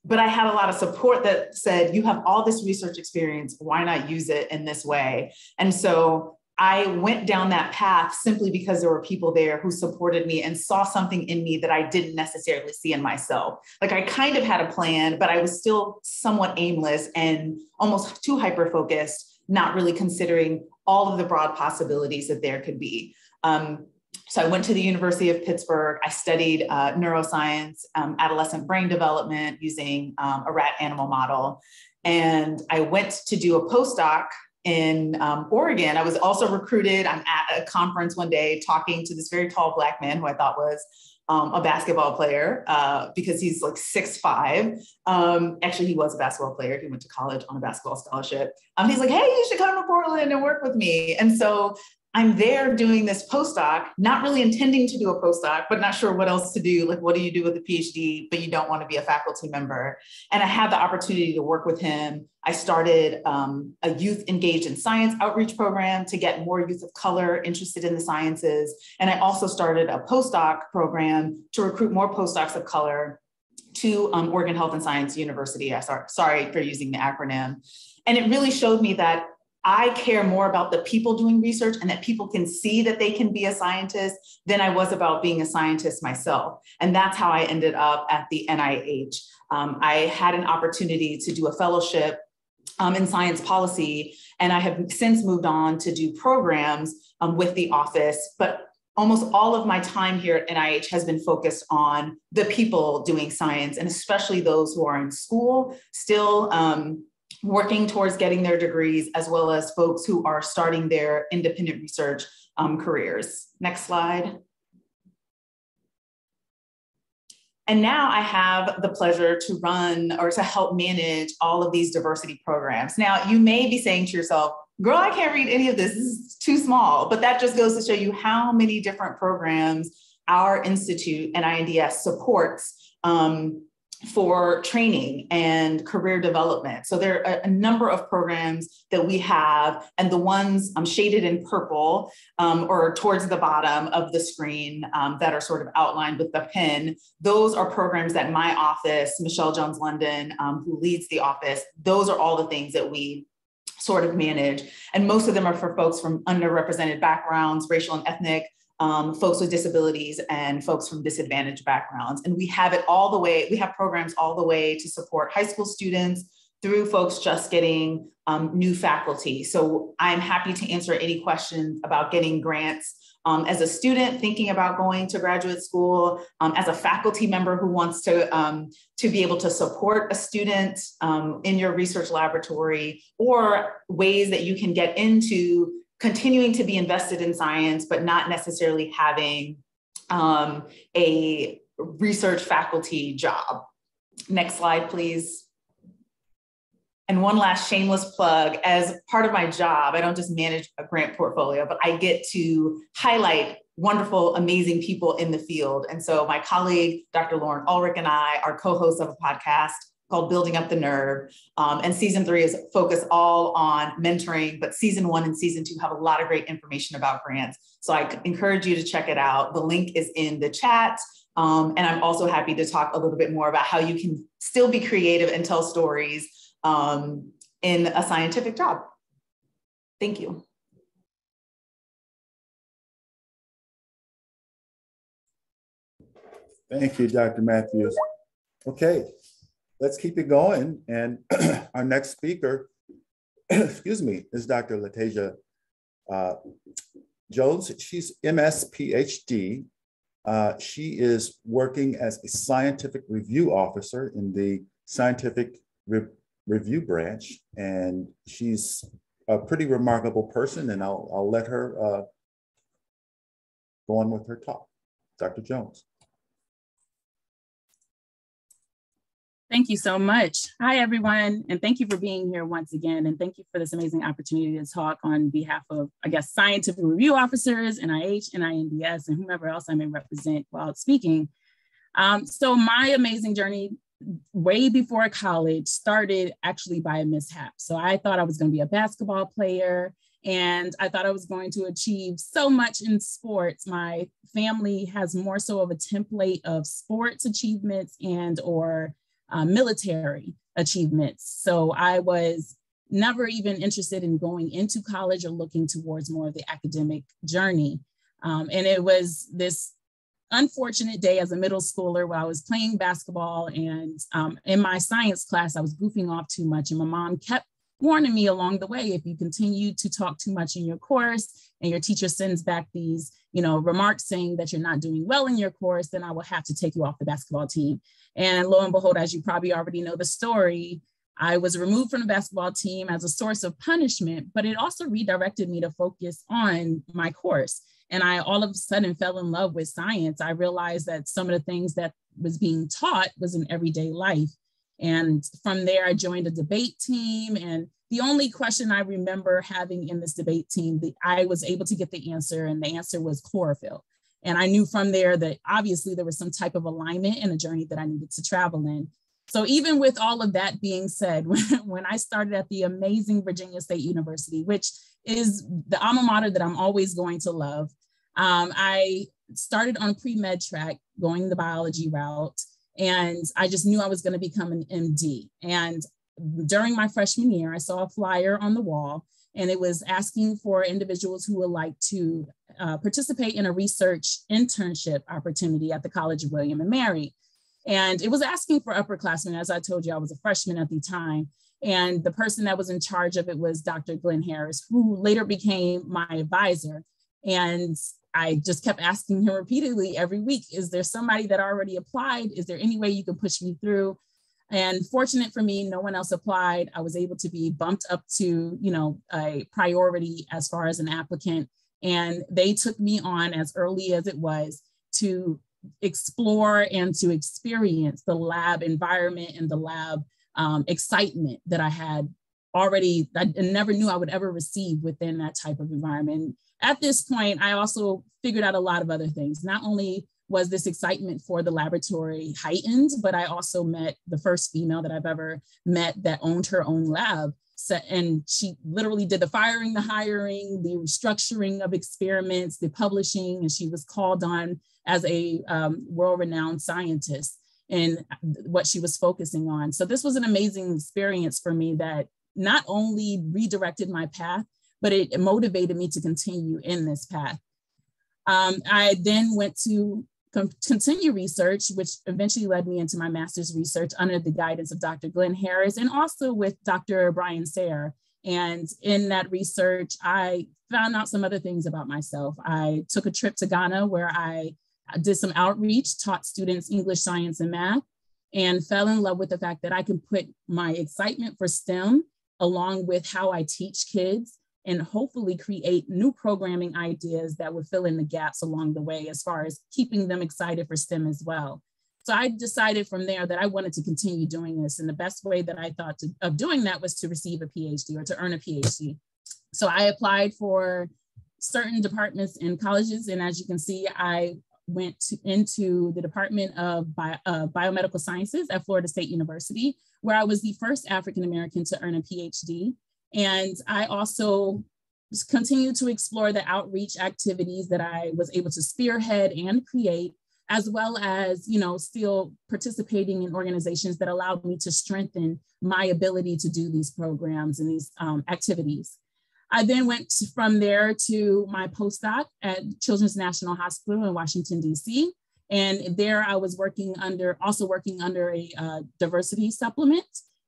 But I had a lot of support that said, you have all this research experience, why not use it in this way? And so I went down that path simply because there were people there who supported me and saw something in me that I didn't necessarily see in myself. Like I kind of had a plan, but I was still somewhat aimless and almost too hyper focused, not really considering all of the broad possibilities that there could be. Um, so I went to the University of Pittsburgh. I studied uh, neuroscience, um, adolescent brain development using um, a rat animal model. And I went to do a postdoc in um, Oregon. I was also recruited. I'm at a conference one day talking to this very tall black man who I thought was um, a basketball player uh, because he's like six five. Um, actually, he was a basketball player. He went to college on a basketball scholarship. Um, he's like, hey, you should come to Portland and work with me. And so I'm there doing this postdoc, not really intending to do a postdoc, but not sure what else to do. Like, what do you do with a PhD, but you don't want to be a faculty member? And I had the opportunity to work with him. I started um, a youth engaged in science outreach program to get more youth of color interested in the sciences. And I also started a postdoc program to recruit more postdocs of color to um, Oregon Health and Science University. I sorry, sorry for using the acronym. And it really showed me that I care more about the people doing research and that people can see that they can be a scientist than I was about being a scientist myself. And that's how I ended up at the NIH. Um, I had an opportunity to do a fellowship um, in science policy, and I have since moved on to do programs um, with the office. But almost all of my time here at NIH has been focused on the people doing science, and especially those who are in school, still um, working towards getting their degrees, as well as folks who are starting their independent research um, careers. Next slide. And now I have the pleasure to run or to help manage all of these diversity programs. Now, you may be saying to yourself, girl, I can't read any of this. This is too small. But that just goes to show you how many different programs our institute and INDS supports um, for training and career development. So there are a, number of programs that we have, and the ones um, shaded in purple um, or towards the bottom of the screen um, that are sort of outlined with the pin, those are programs that my office, Michelle Jones London, um, who leads the office, those are all the things that we sort of manage. And most of them are for folks from underrepresented backgrounds, racial and ethnic, um, folks with disabilities and folks from disadvantaged backgrounds. And we have it all the way, we have programs all the way to support high school students through folks just getting um, new faculty. So I'm happy to answer any questions about getting grants um, as a student thinking about going to graduate school, um, as a faculty member who wants to, um, to be able to support a student um, in your research laboratory, or ways that you can get into continuing to be invested in science, but not necessarily having um, a research faculty job. Next slide, please. And one last shameless plug as part of my job, I don't just manage a grant portfolio, but I get to highlight wonderful, amazing people in the field. And so my colleague, Dr. Lauren Ulrich, and I are co hosts of a podcast called Building Up the Nerve. Um, and season three is focused all on mentoring, but season one and season two have a lot of great information about grants. So I encourage you to check it out. The link is in the chat. Um, and I'm also happy to talk a little bit more about how you can still be creative and tell stories um, in a scientific job. Thank you. Thank you, Dr. Matthews. Okay, let's keep it going. And [clears throat] our next speaker, [clears throat] excuse me, is Dr. Lataisia uh, Jones. She's MS PhD. Uh, she is working as a scientific review officer in the scientific re review branch. And she's a pretty remarkable person and I'll, I'll let her uh, go on with her talk. Dr. Jones. Thank you so much. Hi, everyone, and thank you for being here once again. And thank you for this amazing opportunity to talk on behalf of, I guess, scientific review officers, NIH, NINDS, and whomever else I may represent while speaking. Um, so my amazing journey way before college started actually by a mishap. So I thought I was going to be a basketball player and I thought I was going to achieve so much in sports. My family has more so of a template of sports achievements and or uh, military achievements. So I was never even interested in going into college or looking towards more of the academic journey. Um, and it was this unfortunate day as a middle schooler where I was playing basketball and um, in my science class, I was goofing off too much. And my mom kept warning me along the way if you continue to talk too much in your course and your teacher sends back these you know remarks saying that you're not doing well in your course then i will have to take you off the basketball team and lo and behold as you probably already know the story i was removed from the basketball team as a source of punishment but it also redirected me to focus on my course and I all of a sudden fell in love with science. I realized that some of the things that was being taught was in everyday life. And from there, I joined a debate team. And the only question I remember having in this debate team, the, I was able to get the answer, and the answer was chlorophyll. And I knew from there that obviously there was some type of alignment in a journey that I needed to travel in. So even with all of that being said, [laughs] when, when I started at the amazing Virginia State University, which is the alma mater that I'm always going to love. Um, I started on pre-med track, going the biology route, and I just knew I was going to become an MD. And during my freshman year, I saw a flyer on the wall, and it was asking for individuals who would like to uh, participate in a research internship opportunity at the College of William and Mary. And it was asking for upperclassmen. As I told you, I was a freshman at the time. And the person that was in charge of it was Dr. Glenn Harris, who later became my advisor. And I just kept asking him repeatedly every week, is there somebody that already applied? Is there any way you can push me through? And fortunate for me, no one else applied. I was able to be bumped up to, you know, a priority as far as an applicant. And they took me on as early as it was to explore and to experience the lab environment and the lab um, excitement that I had already, I never knew I would ever receive within that type of environment. At this point, I also figured out a lot of other things. Not only was this excitement for the laboratory heightened, but I also met the first female that I've ever met that owned her own lab. So, and she literally did the firing, the hiring, the restructuring of experiments, the publishing, and she was called on as a um, world-renowned scientist in what she was focusing on. So this was an amazing experience for me that not only redirected my path, but it motivated me to continue in this path. Um, I then went to continue research, which eventually led me into my master's research under the guidance of Dr. Glenn Harris and also with Dr. Brian Sayre. And in that research, I found out some other things about myself. I took a trip to Ghana where I did some outreach, taught students English, science, and math, and fell in love with the fact that I can put my excitement for STEM along with how I teach kids and hopefully create new programming ideas that would fill in the gaps along the way as far as keeping them excited for STEM as well. So I decided from there that I wanted to continue doing this. And the best way that I thought to, of doing that was to receive a PhD or to earn a PhD. So I applied for certain departments in colleges. And as you can see, I went to, into the Department of Bio, uh, Biomedical Sciences at Florida State University, where I was the first African American to earn a PhD. And I also continue to explore the outreach activities that I was able to spearhead and create, as well as, you know, still participating in organizations that allowed me to strengthen my ability to do these programs and these um, activities. I then went from there to my postdoc at Children's National Hospital in Washington, DC. And there I was working under, also working under a uh, diversity supplement.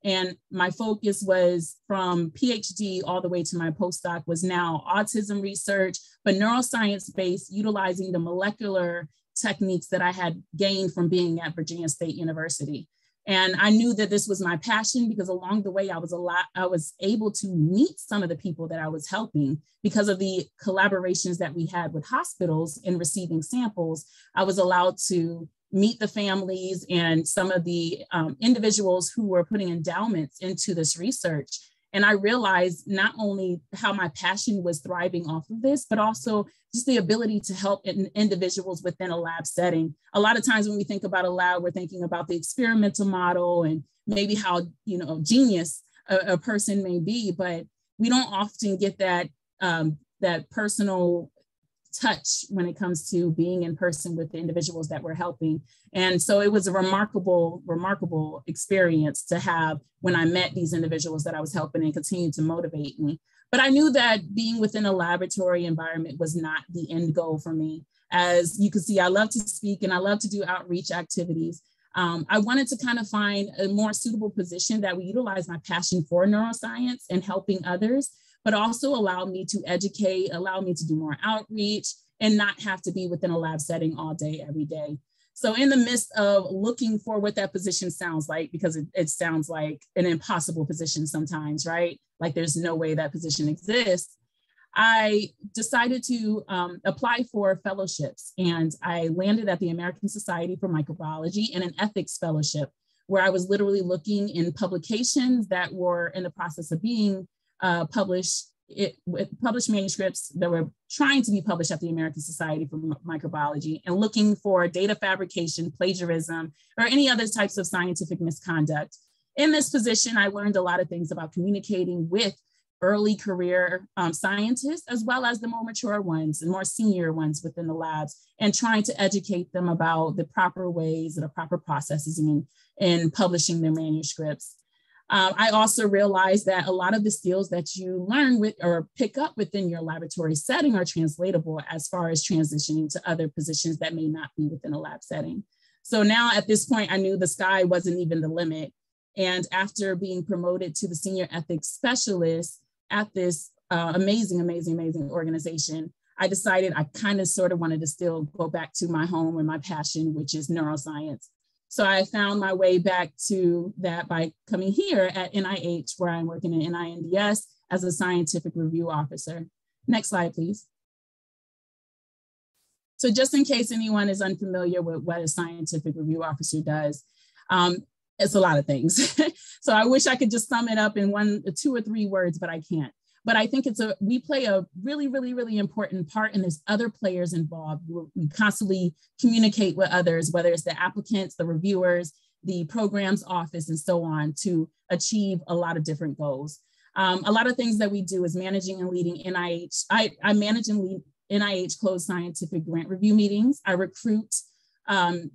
And my focus was from PhD all the way to my postdoc was now autism research, but neuroscience based, utilizing the molecular techniques that I had gained from being at Virginia State University. And I knew that this was my passion because along the way I was a lot, I was able to meet some of the people that I was helping because of the collaborations that we had with hospitals in receiving samples. I was allowed to meet the families and some of the um, individuals who were putting endowments into this research. And I realized not only how my passion was thriving off of this, but also just the ability to help in individuals within a lab setting. A lot of times when we think about a lab, we're thinking about the experimental model and maybe how, you know, genius a, a person may be, but we don't often get that um, that personal touch when it comes to being in person with the individuals that we're helping. And so it was a remarkable, remarkable experience to have when I met these individuals that I was helping and continued to motivate me. But I knew that being within a laboratory environment was not the end goal for me. As you can see, I love to speak and I love to do outreach activities. Um, I wanted to kind of find a more suitable position that would utilize my passion for neuroscience and helping others, but also allow me to educate, allow me to do more outreach, and not have to be within a lab setting all day, every day. So in the midst of looking for what that position sounds like, because it, it, sounds like an impossible position sometimes, right? Like there's no way that position exists. I decided to um, apply for fellowships and I landed at the American Society for Microbiology in an ethics fellowship where I was literally looking in publications that were in the process of being uh, published it, with published manuscripts that were trying to be published at the American Society for Microbiology and looking for data fabrication, plagiarism, or any other types of scientific misconduct. In this position, I learned a lot of things about communicating with early career um, scientists, as well as the more mature ones and more senior ones within the labs, and trying to educate them about the proper ways and the proper processes in, in publishing their manuscripts. Um, I also realized that a lot of the skills that you learn with or pick up within your laboratory setting are translatable as far as transitioning to other positions that may not be within a lab setting. So now at this point, I knew the sky wasn't even the limit. And after being promoted to the senior ethics specialist at this uh, amazing, amazing, amazing organization, I decided I kind of sort of wanted to still go back to my home and my passion, which is neuroscience. So I found my way back to that by coming here at NIH, where I'm working in NINDS as a scientific review officer. Next slide, please. So just in case anyone is unfamiliar with what a scientific review officer does, um, it's a lot of things. [laughs] so I wish I could just sum it up in one, two or three words, but I can't but I think it's a we play a really, really, really important part, and there's other players involved. We constantly communicate with others, whether it's the applicants, the reviewers, the programs office, and so on, to achieve a lot of different goals. Um, a lot of things that we do is managing and leading NIH. I, I manage and lead NIH closed scientific grant review meetings. I recruit um,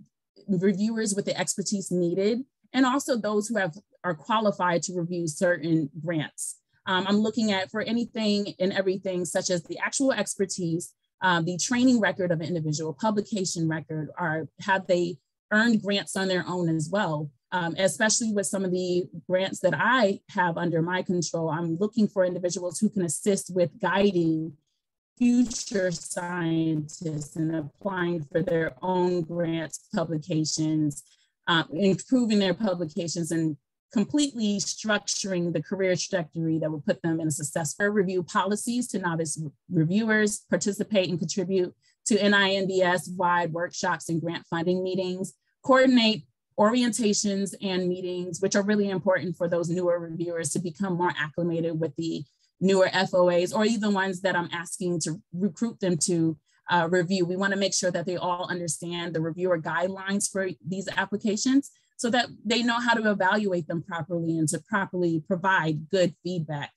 reviewers with the expertise needed, and also those who have are qualified to review certain grants. Um, I'm looking at for anything and everything, such as the actual expertise, um, the training record of an individual, publication record, or have they earned grants on their own as well? Um, especially with some of the grants that I have under my control, I'm looking for individuals who can assist with guiding future scientists and applying for their own grants, publications, uh, improving their publications and completely structuring the career trajectory that will put them in a successful review policies to novice reviewers, participate and contribute to NINDS wide workshops and grant funding meetings, coordinate orientations and meetings, which are really important for those newer reviewers to become more acclimated with the newer FOAs or even ones that I'm asking to recruit them to uh, review. We wanna make sure that they all understand the reviewer guidelines for these applications so that they know how to evaluate them properly and to properly provide good feedback.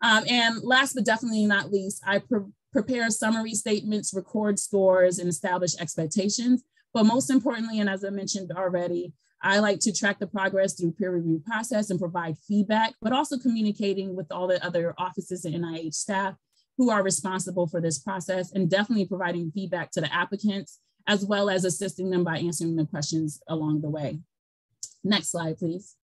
Um, and last but definitely not least, I pre prepare summary statements, record scores, and establish expectations. But most importantly, and as I mentioned already, I like to track the progress through peer review process and provide feedback, but also communicating with all the other offices and NIH staff who are responsible for this process and definitely providing feedback to the applicants, as well as assisting them by answering the questions along the way. Next slide, please.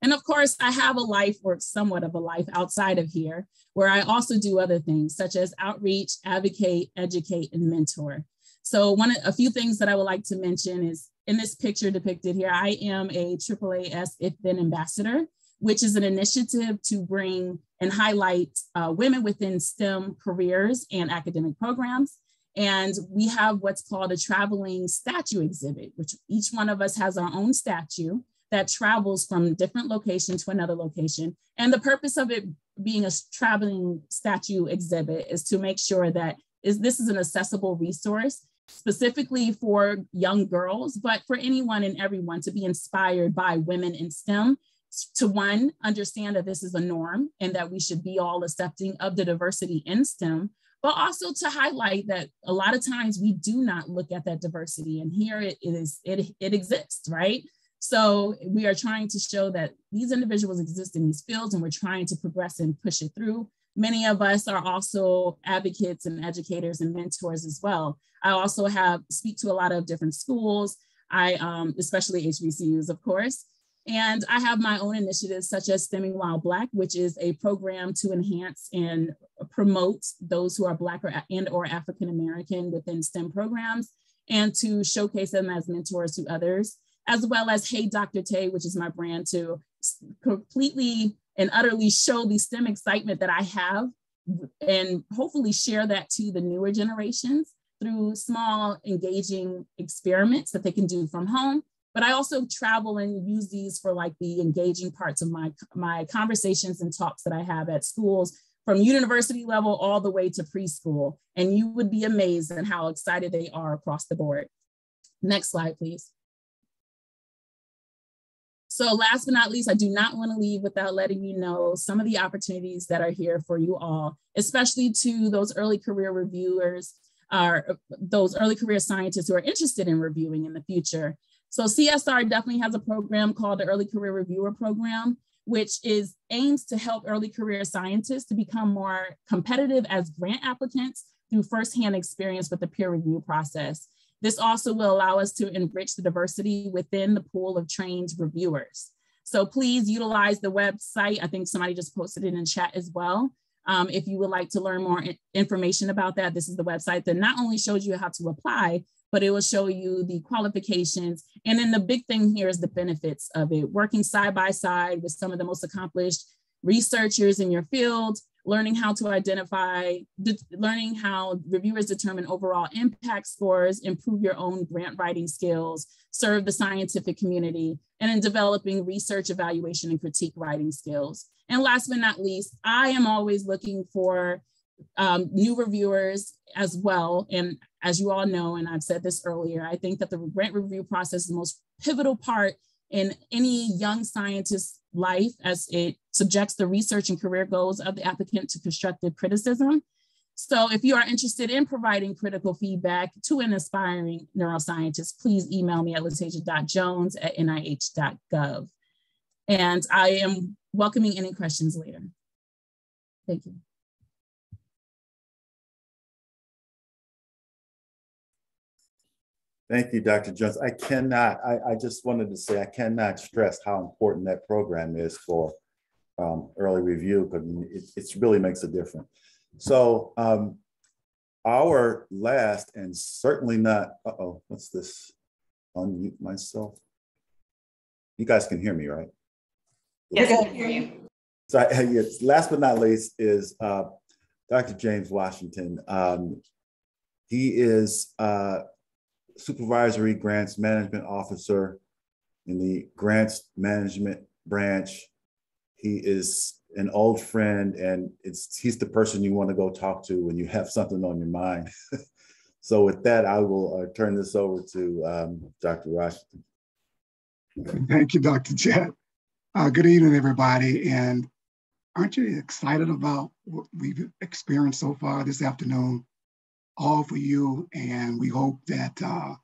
And of course, I have a life or somewhat of a life outside of here where I also do other things such as outreach, advocate, educate, and mentor. So one, of a few things that I would like to mention is in this picture depicted here, I am a AAAS If Then Ambassador, which is an initiative to bring and highlight uh, women within STEM careers and academic programs. And we have what's called a traveling statue exhibit, which each one of us has our own statue that travels from different location to another location. And the purpose of it being a traveling statue exhibit is to make sure that is this is an accessible resource specifically for young girls, but for anyone and everyone to be inspired by women in STEM to one, understand that this is a norm and that we should be all accepting of the diversity in STEM, but also to highlight that a lot of times we do not look at that diversity and here it is, it, it exists, right? So we are trying to show that these individuals exist in these fields and we're trying to progress and push it through. Many of us are also advocates and educators and mentors as well. I also have speak to a lot of different schools, I um, especially HBCUs, of course. And I have my own initiatives such as STEMming While Black, which is a program to enhance and promote those who are Black or, and or African American within STEM programs and to showcase them as mentors to others as well as Hey Dr. Tay, which is my brand to completely and utterly show the STEM excitement that I have and hopefully share that to the newer generations through small engaging experiments that they can do from home. But I also travel and use these for like the engaging parts of my, my conversations and talks that I have at schools from university level all the way to preschool. And you would be amazed at how excited they are across the board. Next slide, please. So last but not least, I do not want to leave without letting you know some of the opportunities that are here for you all, especially to those early career reviewers, or those early career scientists who are interested in reviewing in the future. So CSR definitely has a program called the Early Career Reviewer Program, which is aims to help early career scientists to become more competitive as grant applicants through firsthand experience with the peer review process. This also will allow us to enrich the diversity within the pool of trained reviewers. So please utilize the website. I think somebody just posted it in chat as well. Um, if you would like to learn more information about that, this is the website that not only shows you how to apply, but it will show you the qualifications. And then the big thing here is the benefits of it, working side by side with some of the most accomplished researchers in your field, learning how to identify, learning how reviewers determine overall impact scores, improve your own grant writing skills, serve the scientific community, and in developing research evaluation and critique writing skills. And last but not least, I am always looking for um, new reviewers as well. And as you all know, and I've said this earlier, I think that the grant review process is the most pivotal part in any young scientist's life as it subjects the research and career goals of the applicant to constructive criticism. So if you are interested in providing critical feedback to an aspiring neuroscientist, please email me at latasia.jones at nih.gov. And I am welcoming any questions later. Thank you. Thank you, Dr. Jones. I cannot, I, I just wanted to say, I cannot stress how important that program is for um, early review because it, it really makes a difference. So um, our last and certainly not, uh-oh, what's this? Unmute myself. You guys can hear me, right? Yes, I can hear you. So yes, last but not least is uh, Dr. James Washington. Um, he is uh, supervisory grants management officer in the grants management branch. He is an old friend and it's he's the person you want to go talk to when you have something on your mind. [laughs] so with that, I will uh, turn this over to um, Dr. Washington. Thank you, Dr. Jett. Uh, good evening, everybody. And aren't you excited about what we've experienced so far this afternoon? All for you, and we hope that uh,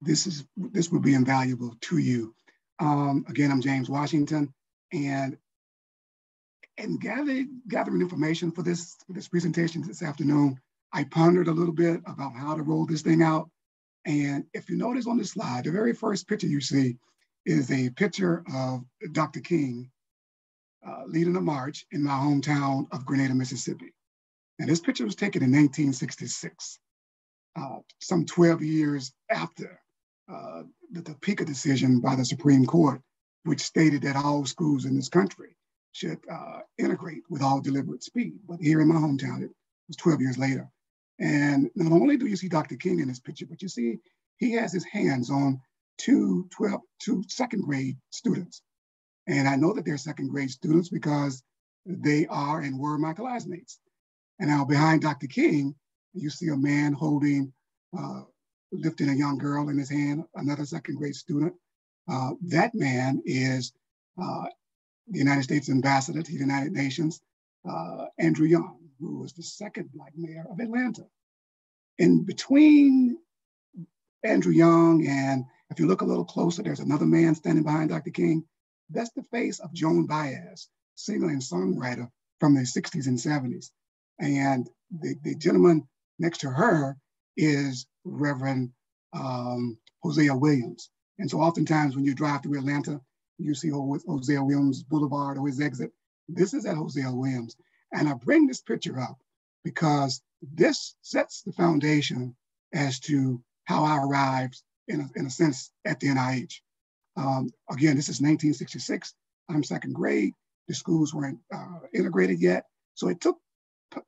this is this will be invaluable to you. Um, again, I'm James Washington, and and gathering gathering information for this for this presentation this afternoon, I pondered a little bit about how to roll this thing out. And if you notice on the slide, the very first picture you see is a picture of Dr. King uh, leading a march in my hometown of Grenada, Mississippi. And this picture was taken in 1966, uh, some 12 years after uh, the Topeka decision by the Supreme Court, which stated that all schools in this country should uh, integrate with all deliberate speed. But here in my hometown, it was 12 years later. And not only do you see Dr. King in this picture, but you see he has his hands on two 12, two second grade students. And I know that they're second grade students because they are and were my classmates. And now behind Dr. King, you see a man holding, uh, lifting a young girl in his hand, another second grade student. Uh, that man is uh, the United States ambassador to the United Nations, uh, Andrew Young, who was the second Black mayor of Atlanta. In between Andrew Young and if you look a little closer, there's another man standing behind Dr. King. That's the face of Joan Baez, singer and songwriter from the 60s and 70s. And the, the gentleman next to her is Reverend um, Hosea Williams. And so oftentimes when you drive through Atlanta, you see Hosea Williams Boulevard or his exit. This is at Hosea Williams. And I bring this picture up because this sets the foundation as to how I arrived, in a, in a sense, at the NIH. Um, again, this is 1966. I'm second grade. The schools weren't uh, integrated yet. So it took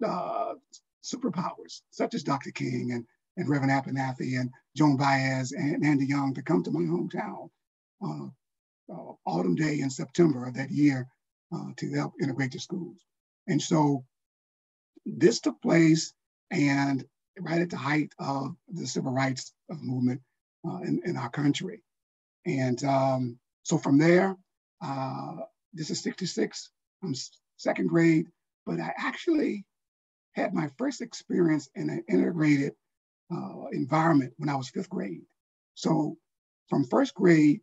uh, superpowers such as Dr. King and, and Reverend Abernathy and Joan Baez and Andy Young to come to my hometown uh, uh, autumn day in September of that year uh, to help integrate the schools. And so this took place and right at the height of the civil rights movement uh, in, in, our country. And um, so from there, uh, this is 66, I'm second grade, but I actually had my first experience in an integrated uh, environment when I was fifth grade. So from first grade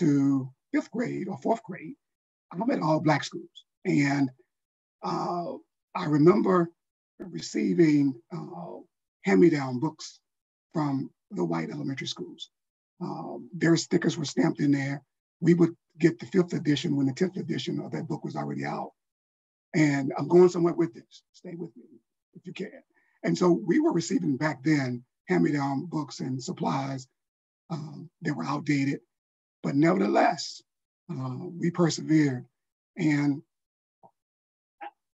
to fifth grade or fourth grade, I'm at all black schools. And uh, I remember receiving uh, hand-me-down books from the white elementary schools. Um, their stickers were stamped in there. We would get the fifth edition when the 10th edition of that book was already out. And I'm going somewhere with this. Stay with me if you can. And so we were receiving back then hand-me-down books and supplies um, that were outdated. But nevertheless, uh, we persevered. And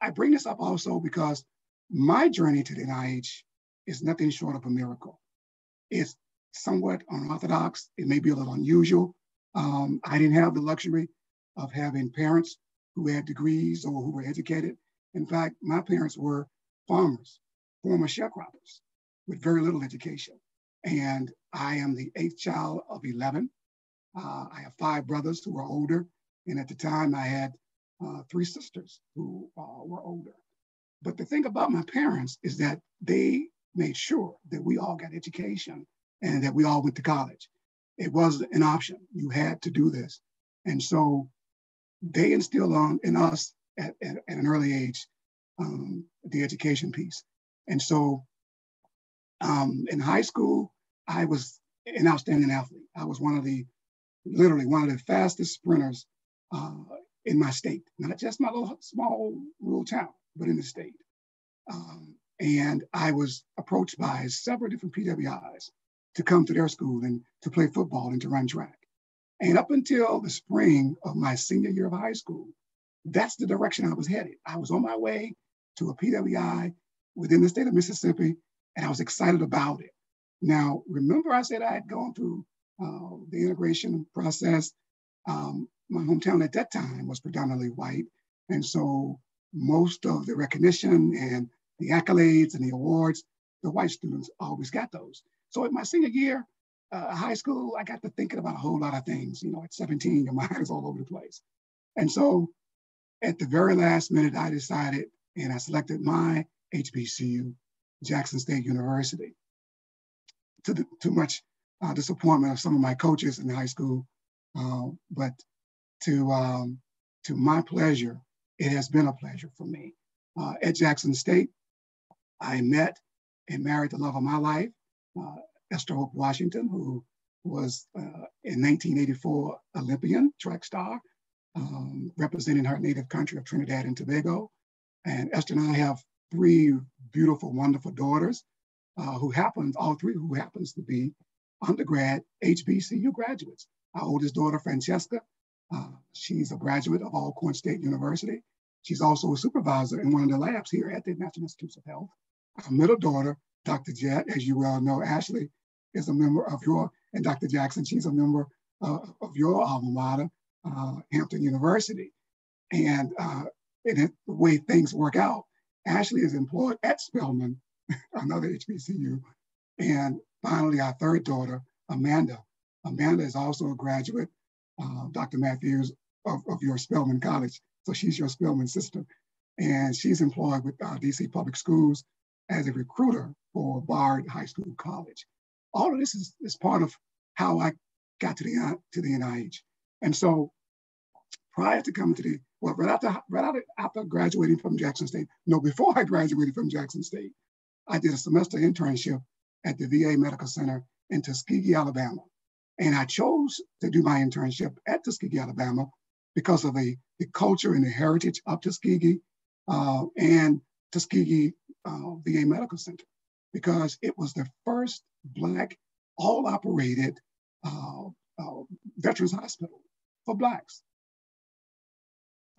I bring this up also because my journey to the NIH is nothing short of a miracle. It's somewhat unorthodox. It may be a little unusual. Um, I didn't have the luxury of having parents who had degrees or who were educated. In fact, my parents were farmers, former sharecroppers with very little education. And I am the eighth child of 11. Uh, I have five brothers who are older. And at the time, I had uh, three sisters who uh, were older. But the thing about my parents is that they made sure that we all got education and that we all went to college. It was an option. You had to do this. And so they instilled on in us at, at, at an early age um, the education piece. And so um, in high school, I was an outstanding athlete. I was one of the, literally one of the fastest sprinters uh, in my state, not just my little small rural town, but in the state. Um, and I was approached by several different PWIs to come to their school and to play football and to run track. And up until the spring of my senior year of high school, that's the direction I was headed. I was on my way to a PWI within the state of Mississippi, and I was excited about it. Now, remember I said I had gone through uh, the integration process. Um, my hometown at that time was predominantly white. And so most of the recognition and the accolades and the awards, the white students always got those. So in my senior year, uh, high school, I got to thinking about a whole lot of things. You know, at 17, your [laughs] mind is all over the place. And so at the very last minute, I decided and I selected my HBCU, Jackson State University. To the, too much uh, disappointment of some of my coaches in high school, uh, but to um, to my pleasure, it has been a pleasure for me. Uh, at Jackson State, I met and married the love of my life, uh, Esther Hope Washington, who was uh, in 1984 Olympian track star, um, representing her native country of Trinidad and Tobago. And Esther and I have three beautiful, wonderful daughters uh, who happens, all three who happens to be undergrad HBCU graduates. Our oldest daughter, Francesca, uh, she's a graduate of Alcorn State University. She's also a supervisor in one of the labs here at the National Institutes of Health. Our middle daughter, Dr. Jett, as you well know, Ashley, is a member of your And Dr. Jackson, she's a member uh, of your alma mater, uh, Hampton University. And, uh, the way things work out, Ashley is employed at Spelman, [laughs] another HBCU. And finally, our third daughter, Amanda. Amanda is also a graduate, uh, Dr. Matthews, of, of your Spelman College. So she's your Spelman sister. And she's employed with uh, DC Public Schools as a recruiter for Bard High School College. All of this is, is part of how I got to the, to the NIH. And so prior to coming to the, well, right after, right after, after graduating from Jackson State, no, before I graduated from Jackson State, I did a semester internship at the VA Medical Center in Tuskegee, Alabama. And I chose to do my internship at Tuskegee, Alabama because of the, the culture and the heritage of Tuskegee uh, and Tuskegee uh, VA Medical Center, because it was the first Black all operated uh, uh, Veterans Hospital for Blacks,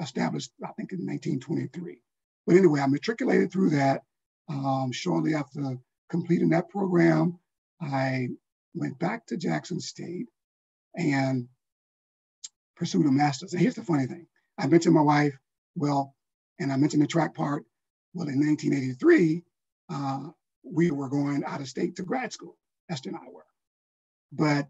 established, I think, in 1923. But anyway, I matriculated through that. Um, shortly after completing that program, I went back to Jackson State and pursued a master's. And here's the funny thing I mentioned my wife, well, and I mentioned the track part. Well, in 1983, uh, we were going out of state to grad school, Esther and I were. But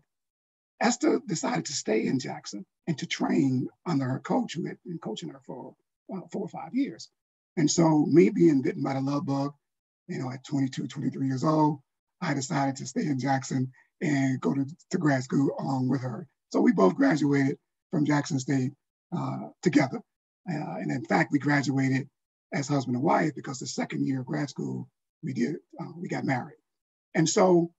Esther decided to stay in Jackson and to train under her coach, who had been coaching her for uh, four or five years. And so, me being bitten by the love bug, you know, at 22, 23 years old, I decided to stay in Jackson and go to, to grad school along with her. So we both graduated from Jackson State uh, together. Uh, and in fact, we graduated as husband and wife because the second year of grad school, we did, uh, we got married. And so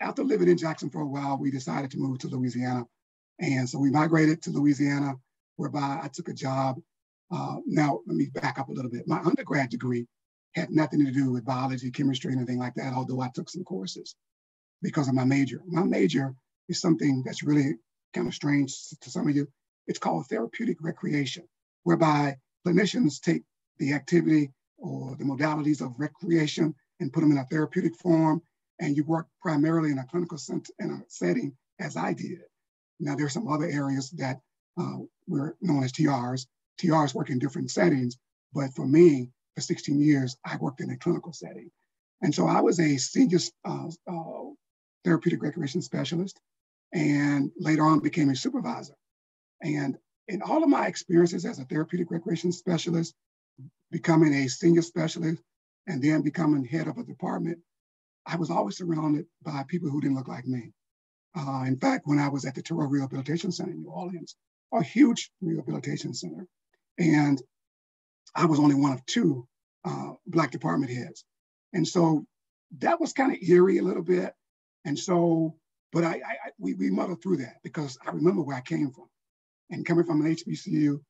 after living in Jackson for a while, we decided to move to Louisiana. And so we migrated to Louisiana, whereby I took a job. Uh, now, let me back up a little bit. My undergrad degree had nothing to do with biology, chemistry, anything like that, although I took some courses because of my major. My major is something that's really kind of strange to some of you. It's called therapeutic recreation, whereby clinicians take the activity or the modalities of recreation and put them in a therapeutic form, and you work primarily in a clinical in a setting, as I did. Now, there are some other areas that uh, were known as TRs. TRs work in different settings, but for me, for 16 years, I worked in a clinical setting. And so I was a senior uh, uh, therapeutic recreation specialist, and later on became a supervisor. And in all of my experiences as a therapeutic recreation specialist, becoming a senior specialist, and then becoming head of a department, I was always surrounded by people who didn't look like me. Uh, in fact, when I was at the Touro Rehabilitation Center in New Orleans, a huge rehabilitation center, and I was only one of two uh, Black department heads. And so that was kind of eerie a little bit and so, but I, I we, we muddled through that because I remember where I came from. And coming from an HBCU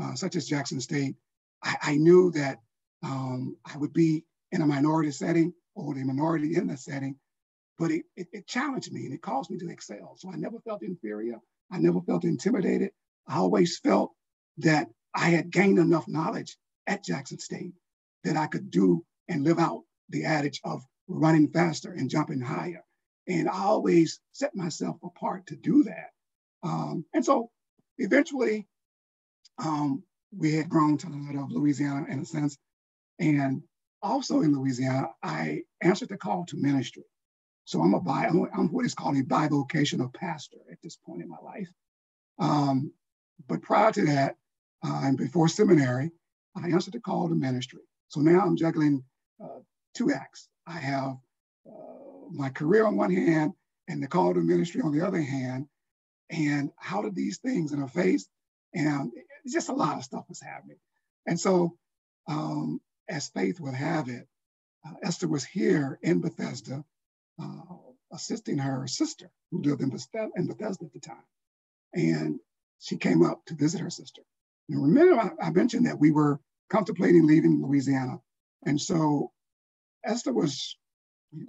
uh, such as Jackson State, I, I knew that um, I would be in a minority setting or the minority in the setting, but it, it, it challenged me and it caused me to excel. So I never felt inferior. I never felt intimidated. I always felt that I had gained enough knowledge at Jackson State that I could do and live out the adage of running faster and jumping higher. And I always set myself apart to do that. Um, and so eventually, um, we had grown to the level of Louisiana in a sense. And also in Louisiana, I answered the call to ministry. So I'm a bi- I'm, what is called a bivocational pastor at this point in my life. Um, but prior to that, uh, and before seminary, I answered the call to ministry. So now I'm juggling uh, two acts. I have uh, my career on one hand and the call to ministry on the other hand, and how did these things interface? And just a lot of stuff was happening. And so, um, as faith would have it, uh, Esther was here in Bethesda, uh, assisting her sister who lived in Bethesda, in Bethesda at the time. And she came up to visit her sister. And remember, I, I mentioned that we were contemplating leaving Louisiana. And so Esther was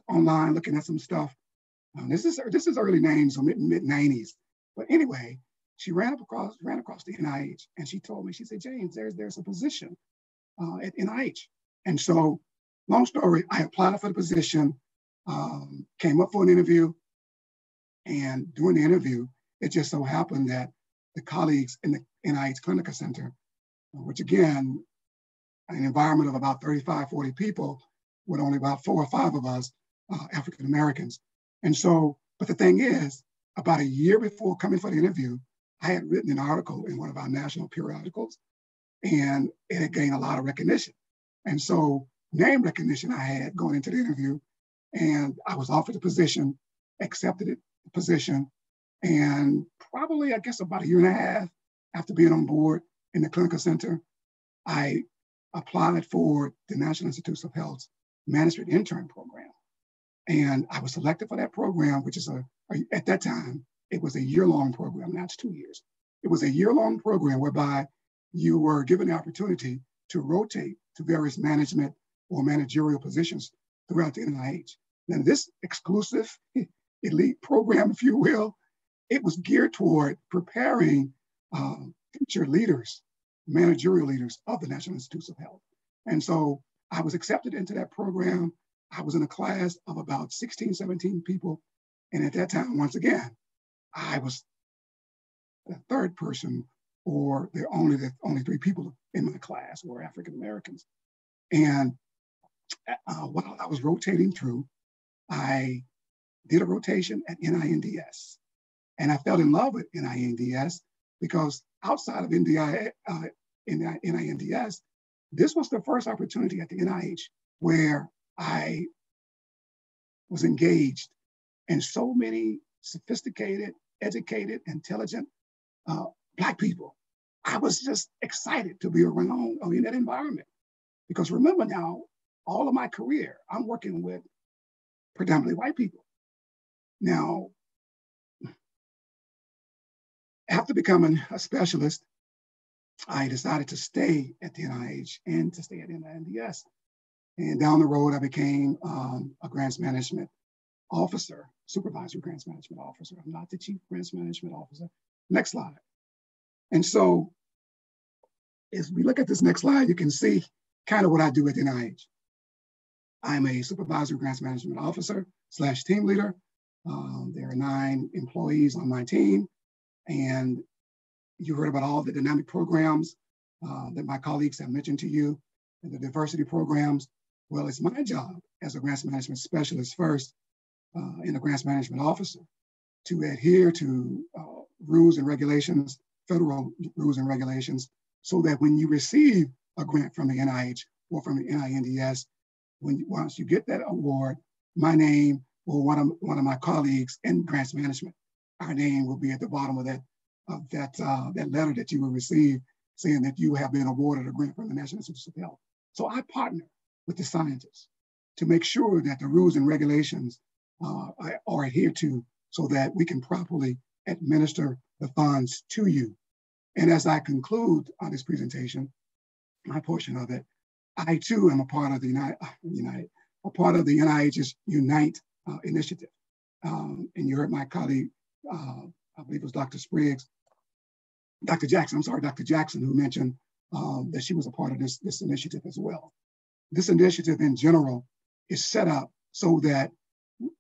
online looking at some stuff. Um, this is this is early 90s or mid mid 90s. But anyway, she ran up across ran across the NIH and she told me she said James, there's there's a position uh, at NIH. And so, long story, I applied for the position, um, came up for an interview, And during the interview, it just so happened that the colleagues in the NIH Clinical Center, which again, an environment of about 35, 40 people, with only about four or five of us uh, African Americans. And so, but the thing is, about a year before coming for the interview, I had written an article in one of our national periodicals, and it had gained a lot of recognition. And so, name recognition I had going into the interview, and I was offered the position, accepted it, the position, and probably, I guess, about a year and a half after being on board in the clinical center, I applied for the National Institutes of Health's management intern program. And I was selected for that program, which is a, a at that time, it was a year-long program, now it's two years. It was a year-long program whereby you were given the opportunity to rotate to various management or managerial positions throughout the NIH. Now, this exclusive [laughs] elite program, if you will, it was geared toward preparing um, future leaders, managerial leaders of the National Institutes of Health. And so I was accepted into that program. I was in a class of about 16, 17 people. And at that time, once again, I was the third person or the only the only three people in my class were African Americans. And uh, while I was rotating through, I did a rotation at NINDS. And I fell in love with NINDS because outside of NDI, uh, NINDS, this was the first opportunity at the NIH where I was engaged in so many sophisticated, educated, intelligent uh, Black people. I was just excited to be around in that environment. Because remember now, all of my career, I'm working with predominantly white people. Now, after becoming a specialist, I decided to stay at the NIH and to stay at NINDS. And down the road, I became um, a grants management officer, supervisor grants management officer. I'm not the chief grants management officer. Next slide. And so as we look at this next slide, you can see kind of what I do at NIH. I'm a supervisor grants management officer slash team leader. Um, there are nine employees on my team. And you heard about all the dynamic programs uh, that my colleagues have mentioned to you, and the diversity programs. Well, it's my job as a grants management specialist first uh, and a grants management officer to adhere to uh, rules and regulations, federal rules and regulations, so that when you receive a grant from the NIH or from the NINDS, when once you get that award, my name or one of, one of my colleagues in grants management, our name will be at the bottom of that of that, uh, that letter that you will receive saying that you have been awarded a grant from the National Institutes of Health. So I partner with the scientists to make sure that the rules and regulations uh, are adhered to so that we can properly administer the funds to you. And as I conclude on this presentation, my portion of it, I too am a part of the United, uh, United a part of the NIH's Unite uh, initiative. Um, and you heard my colleague, uh, I believe it was Dr. Spriggs, Dr. Jackson, I'm sorry, Dr. Jackson, who mentioned um, that she was a part of this, this initiative as well. This initiative in general is set up so that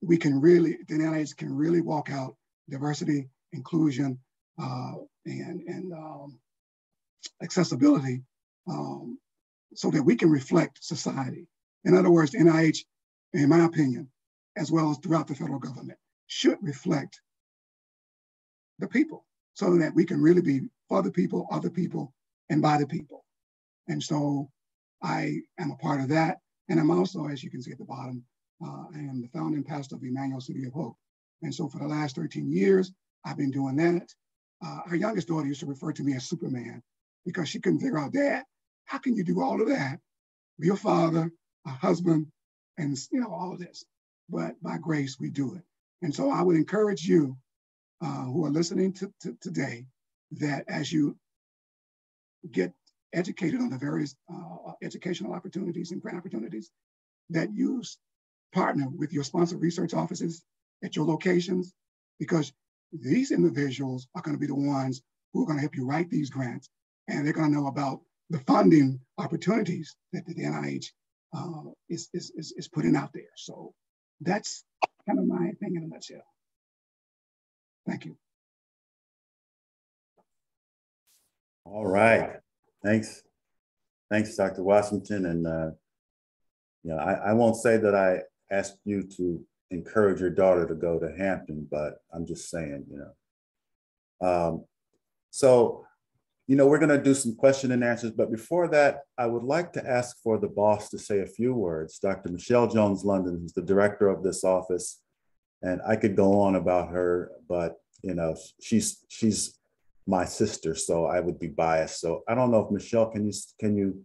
we can really, the NIH can really walk out diversity, inclusion, uh, and, and um, accessibility um, so that we can reflect society. In other words, NIH, in my opinion, as well as throughout the federal government, should reflect the people so that we can really be for the people, other people, and by the people. And so I am a part of that. And I'm also, as you can see at the bottom, uh, I am the founding pastor of Emmanuel City of Hope. And so for the last 13 years, I've been doing that. Uh, our youngest daughter used to refer to me as Superman because she couldn't figure out, Dad, how can you do all of that? Be a father, a husband, and you know all of this. But by grace, we do it. And so I would encourage you uh, who are listening to, to, today that as you get educated on the various uh, educational opportunities and grant opportunities, that you partner with your sponsor research offices at your locations, because these individuals are going to be the ones who are going to help you write these grants, and they're going to know about the funding opportunities that the NIH uh, is, is, is, is putting out there. So that's kind of my thing in a nutshell. Thank you. All right. Thanks. Thanks, Dr. Washington. And uh, yeah, I, I won't say that I asked you to encourage your daughter to go to Hampton, but I'm just saying, you know. Um, so, you know, we're going to do some question and answers, but before that, I would like to ask for the boss to say a few words. Dr. Michelle Jones London, who's the director of this office, and I could go on about her, but you know, she's she's my sister, so I would be biased. So I don't know if Michelle, can you can you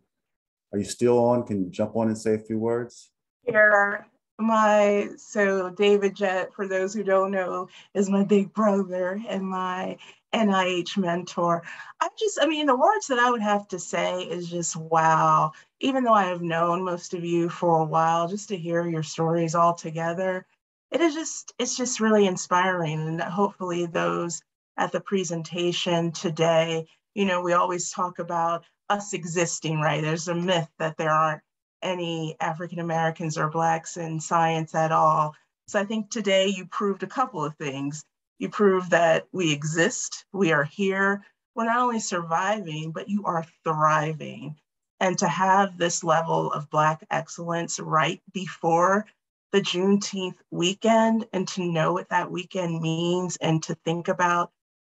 are you still on? Can you jump on and say a few words? Here, my so David Jett, for those who don't know, is my big brother and my NIH mentor. I just, I mean, the words that I would have to say is just wow. Even though I have known most of you for a while, just to hear your stories all together, it is just, it's just really inspiring. And hopefully those at the presentation today, you know, we always talk about us existing, right? There's a myth that there aren't any African Americans or Blacks in science at all. So I think today you proved a couple of things. You proved that we exist, we are here, we're not only surviving, but you are thriving. And to have this level of Black excellence right before the Juneteenth weekend and to know what that weekend means and to think about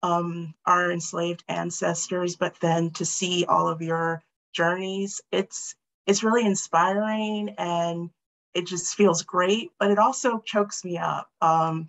um, our enslaved ancestors, but then to see all of your journeys, it's it's really inspiring and it just feels great, but it also chokes me up. Um,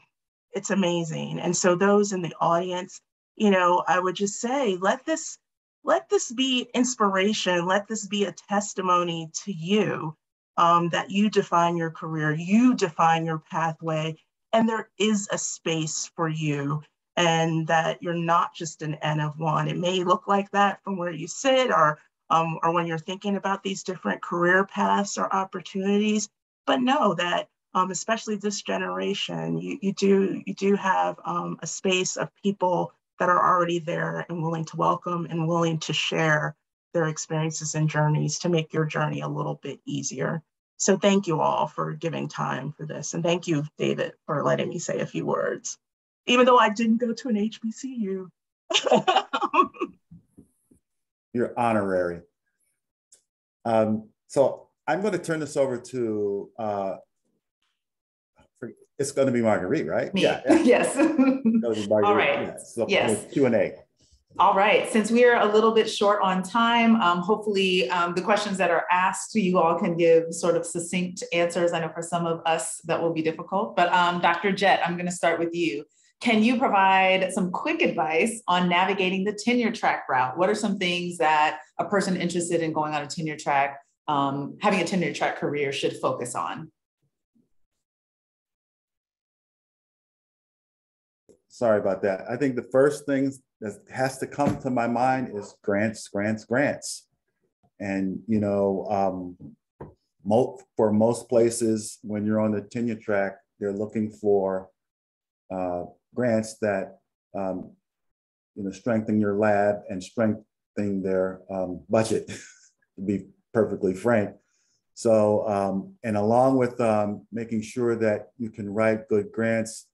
it's amazing. And so those in the audience, you know, I would just say, let this, let this be inspiration. Let this be a testimony to you um, that you define your career, you define your pathway, and there is a space for you and that you're not just an N of one. It may look like that from where you sit or, um, or when you're thinking about these different career paths or opportunities, but know that um, especially this generation, you, you, do, you do have um, a space of people that are already there and willing to welcome and willing to share their experiences and journeys to make your journey a little bit easier. So thank you all for giving time for this. And thank you, David, for letting me say a few words, even though I didn't go to an HBCU. [laughs] You're honorary. Um, so I'm going to turn this over to uh, it's going to be Marguerite, right? Me. Yeah. [laughs] yeah. yes. All right. Yeah. So yes. Q and A. All right. Since we are a little bit short on time, um, hopefully um, the questions that are asked, you all can give sort of succinct answers. I know for some of us that will be difficult, but um, Dr. Jett, I'm going to start with you. Can you provide some quick advice on navigating the tenure track route? What are some things that a person interested in going on a tenure track, um, having a tenure track career should focus on? Sorry about that. I think the first thing that has to come to my mind is grants, grants, grants. And, you know, um, for most places, when you're on the tenure track, they're looking for uh, grants that, um, you know, strengthen your lab and strengthen their um, budget, [laughs] to be perfectly frank. So, um, and along with um, making sure that you can write good grants,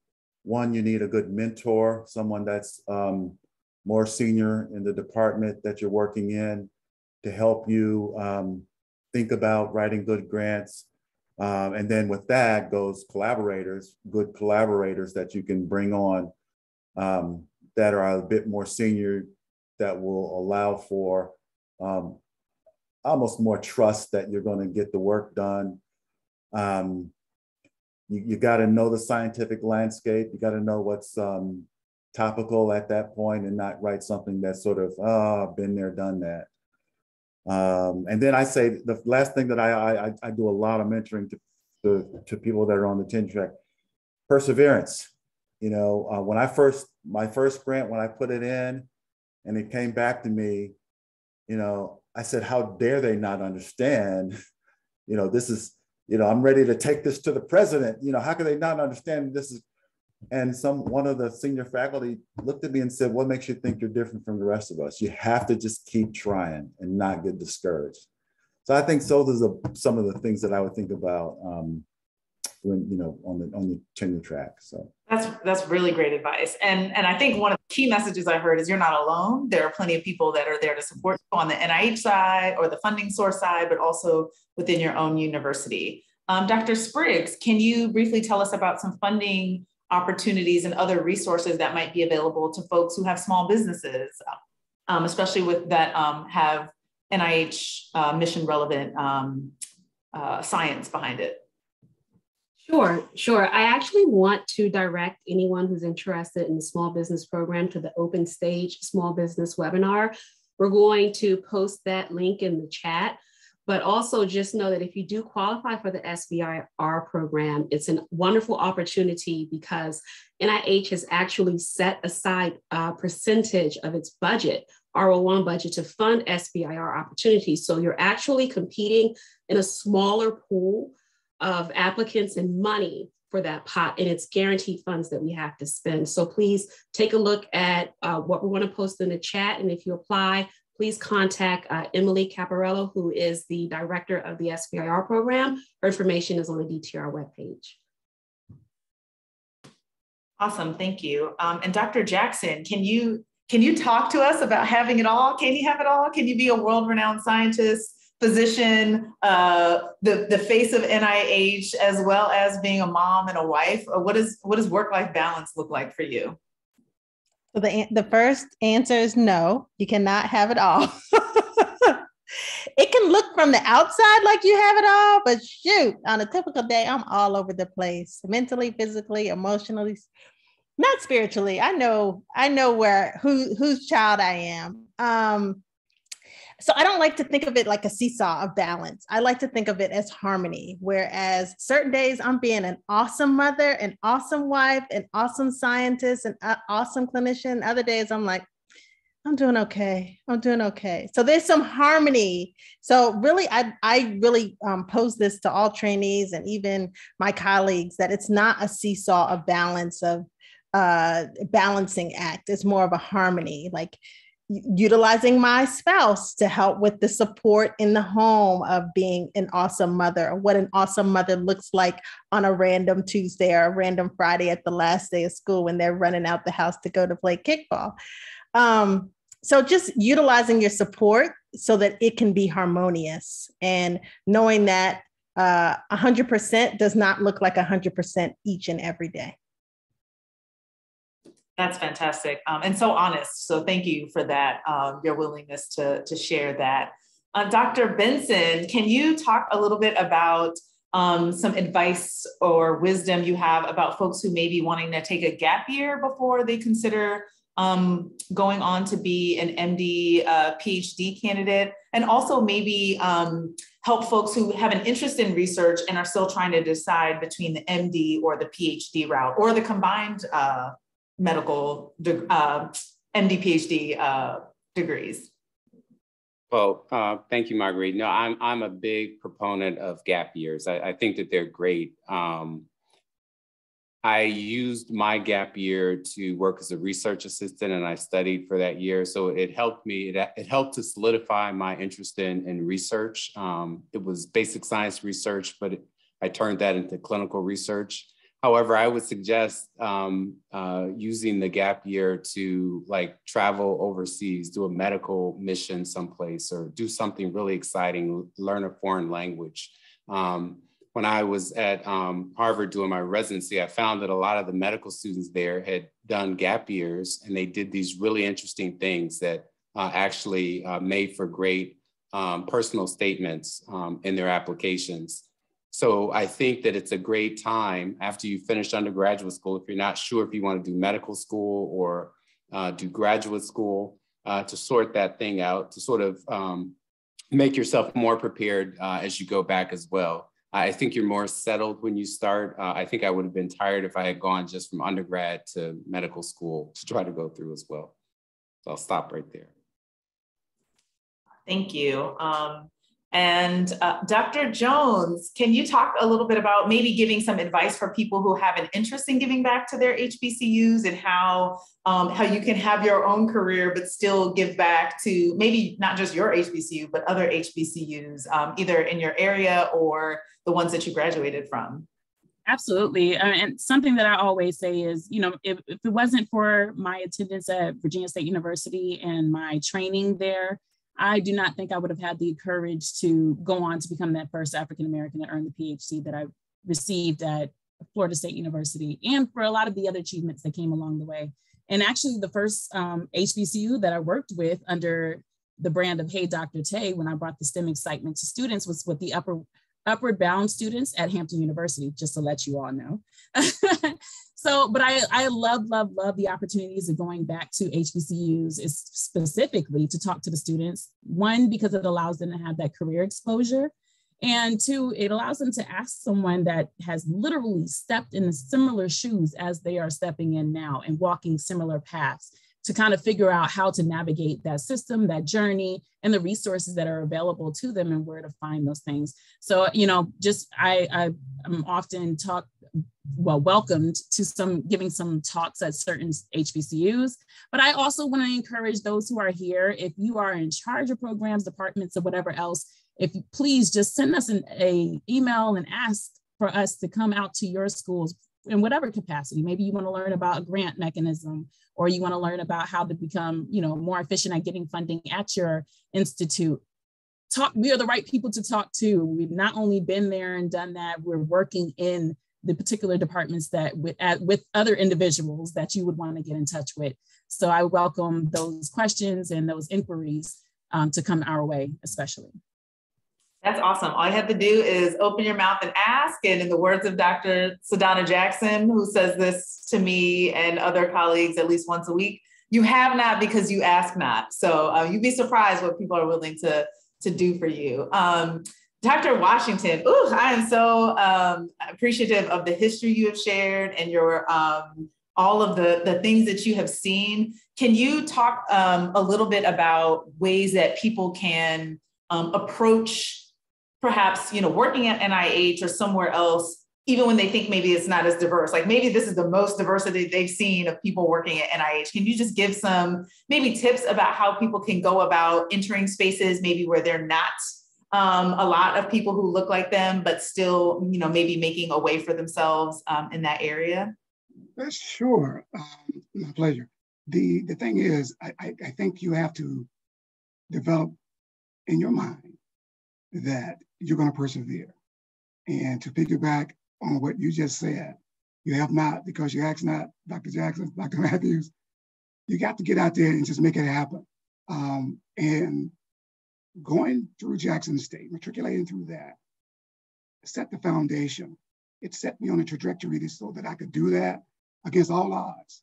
one, you need a good mentor, someone that's um, more senior in the department that you're working in to help you um, think about writing good grants. Um, and then with that goes collaborators, good collaborators that you can bring on um, that are a bit more senior that will allow for um, almost more trust that you're going to get the work done. Um, you, you got to know the scientific landscape. You got to know what's um, topical at that point and not write something that's sort of, oh, been there, done that. Um, and then I say the last thing that I, I, I do a lot of mentoring to, to, to people that are on the tenure track, perseverance. You know, uh, when I first, my first grant, when I put it in and it came back to me, you know, I said, how dare they not understand? [laughs] You know, this is, you know, I'm ready to take this to the president. You know, how can they not understand this is? And some one of the senior faculty looked at me and said, "What makes you think you're different from the rest of us? You have to just keep trying and not get discouraged." So I think so. Those are some of the things that I would think about um, when you know on the on the tenure track. So that's that's really great advice. And and I think one of the key messages I heard is you're not alone. There are plenty of people that are there to support you on the NIH side or the funding source side, but also within your own university. Um, Dr. Spriggs, can you briefly tell us about some funding opportunities and other resources that might be available to folks who have small businesses, um, especially with that um, have NIH uh, mission relevant um, uh, science behind it? Sure, sure. I actually want to direct anyone who's interested in the small business program to the Open Stage Small Business webinar. We're going to post that link in the chat, but also just know that if you do qualify for the SBIR program, it's a wonderful opportunity because NIH has actually set aside a percentage of its budget, R01 budget, to fund SBIR opportunities. So you're actually competing in a smaller pool of applicants and money for that pot and it's guaranteed funds that we have to spend. So please take a look at uh, what we want to post in the chat. And if you apply, please contact uh, Emily Caporello, who is the director of the SBIR program. Her information is on the DTR webpage. Awesome, thank you. Um, and Dr. Jackson, can you can you talk to us about having it all? Can you have it all? Can you be a world-renowned scientist, physician, uh, the the face of NIH, as well as being a mom and a wife? What is what does work life balance look like for you? So the the first answer is no. You cannot have it all. [laughs] it can look from the outside like you have it all, but shoot, on a typical day, I'm all over the place, mentally, physically, emotionally, not spiritually. I know I know where who whose child I am. Um, so I don't like to think of it like a seesaw of balance. I like to think of it as harmony. Whereas certain days I'm being an awesome mother, an awesome wife, an awesome scientist, an awesome clinician. Other days I'm like, I'm doing okay. I'm doing okay. So there's some harmony. So really, I I really um, pose this to all trainees and even my colleagues that it's not a seesaw of balance of uh, balancing act. It's more of a harmony. Like utilizing my spouse to help with the support in the home of being an awesome mother what an awesome mother looks like on a random Tuesday or a random Friday at the last day of school when they're running out the house to go to play kickball. Um, so just utilizing your support so that it can be harmonious and knowing that uh, 100% does not look like 100% each and every day. That's fantastic um, and so honest. So thank you for that, um, your willingness to, to share that. Uh, Dr. Benson, can you talk a little bit about um, some advice or wisdom you have about folks who may be wanting to take a gap year before they consider um, going on to be an MD, uh, PhD candidate, and also maybe um, help folks who have an interest in research and are still trying to decide between the MD or the PhD route or the combined uh, medical uh, MD, PhD uh, degrees? Well, uh, thank you, Marguerite. No, I'm I'm a big proponent of gap years. I, I think that they're great. Um, I used my gap year to work as a research assistant, and I studied for that year. So it helped me. It, it helped to solidify my interest in in research. Um, it was basic science research, but it, I turned that into clinical research. However, I would suggest um, uh, using the gap year to like travel overseas, do a medical mission someplace, or do something really exciting, learn a foreign language. Um, when I was at um, Harvard doing my residency, I found that a lot of the medical students there had done gap years and they did these really interesting things that uh, actually uh, made for great um, personal statements um, in their applications. So I think that it's a great time after you finish undergraduate school, if you're not sure if you want to do medical school or uh, do graduate school, uh, to sort that thing out, to sort of um, make yourself more prepared uh, as you go back as well. I think you're more settled when you start. Uh, I think I would have been tired if I had gone just from undergrad to medical school to try to go through as well. So I'll stop right there. Thank you. Um, and uh, Dr. Jones, can you talk a little bit about maybe giving some advice for people who have an interest in giving back to their HBCUs and how um, how you can have your own career but still give back to maybe not just your HBCU but other HBCUs, um, either in your area or the ones that you graduated from? Absolutely. And something that I always say is, you know, if, if, it wasn't for my attendance at Virginia State University and my training there, I do not think I would have had the courage to go on to become that first African American to earn the PhD that I received at Florida State University and for a lot of the other achievements that came along the way. And actually, the first um, HBCU that I worked with under the brand of Hey Dr. Tay, when I brought the STEM excitement to students, was with the upper upward bound students at Hampton University, just to let you all know. [laughs] so, but I, I love, love, love the opportunities of going back to HBCUs is specifically to talk to the students. One, because it allows them to have that career exposure. And two, it allows them to ask someone that has literally stepped in the similar shoes as they are stepping in now and walking similar paths to kind of figure out how to navigate that system, that journey, and the resources that are available to them and where to find those things. So, you know, just I, I am often talk well welcomed to some giving some talks at certain HBCUs, but I also want to encourage those who are here, if you are in charge of programs, departments, or whatever else, if you please just send us an a email and ask for us to come out to your schools in whatever capacity. Maybe you want to learn about a grant mechanism or you want to learn about how to become, you know, more efficient at getting funding at your institute. Talk, we are the right people to talk to. We've not only been there and done that, we're working in the particular departments that with, at, with other individuals that you would want to get in touch with. So I welcome those questions and those inquiries um, to come our way, especially. That's awesome. All you have to do is open your mouth and ask. And in the words of Dr. Sadhana Jackson, who says this to me and other colleagues at least once a week, you have not because you ask not. So uh, you'd be surprised what people are willing to, to do for you. Um, Dr. Washington, ooh, I am so um, appreciative of the history you have shared and your um, all of the, the things that you have seen. Can you talk um, a little bit about ways that people can um, approach perhaps you know working at NIH or somewhere else, even when they think maybe it's not as diverse. Like maybe this is the most diversity they've seen of people working at NIH. Can you just give some maybe tips about how people can go about entering spaces maybe where they're not um, a lot of people who look like them, but still you know maybe making a way for themselves um, in that area? Sure, um, my pleasure. The the thing is, I, I, I think you have to develop in your mind that you're going to persevere. And to piggyback on what you just said, you have not because you asked not, Dr. Jackson, [laughs] Dr. Matthews, you got to get out there and just make it happen. Um, and going through Jackson State, matriculating through that, set the foundation. It set me on a trajectory so that I could do that against all odds.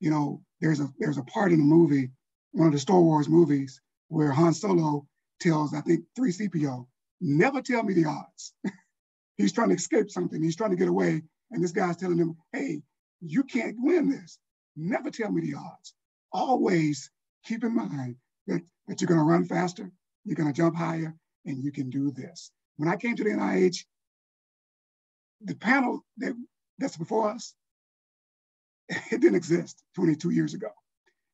You know, there's a there's a part in the movie, one of the Star Wars movies, where Han Solo tells, I think, 3CPO, never tell me the odds. [laughs] He's trying to escape something. He's trying to get away. And this guy's telling him, hey, you can't win this. Never tell me the odds. Always keep in mind that, that you're going to run faster, you're going to jump higher, and you can do this. When I came to the NIH, the panel that, that's before us, [laughs] it didn't exist 22 years ago.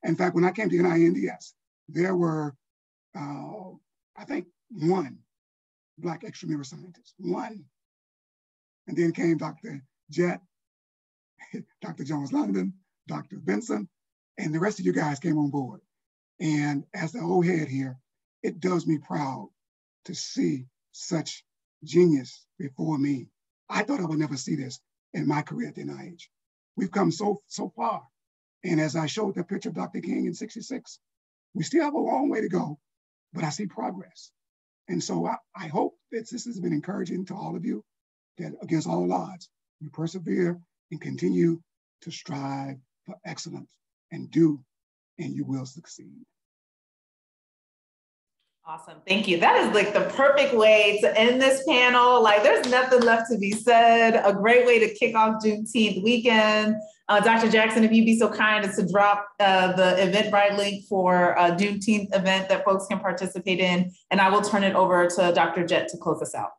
In fact, when I came to NINDS, there were, uh, I think, one Black extramural scientists, one. And then came Dr. Jett, [laughs] Dr. Jones London, Dr. Benson, and the rest of you guys came on board. And as the old head here, it does me proud to see such genius before me. I thought I would never see this in my career at the NIH. We've come so, so far. And as I showed the picture of Dr. King in 66, we still have a long way to go, but I see progress. And so I, I hope that this has been encouraging to all of you that against all odds, you persevere and continue to strive for excellence and do, and you will succeed. Awesome. Thank you. That is like the perfect way to end this panel. Like, there's nothing left to be said. A great way to kick off Juneteenth weekend. Uh, Dr. Jackson, if you'd be so kind as to drop uh, the Eventbrite link for a Juneteenth event that folks can participate in, and I will turn it over to Dr. Jett to close us out.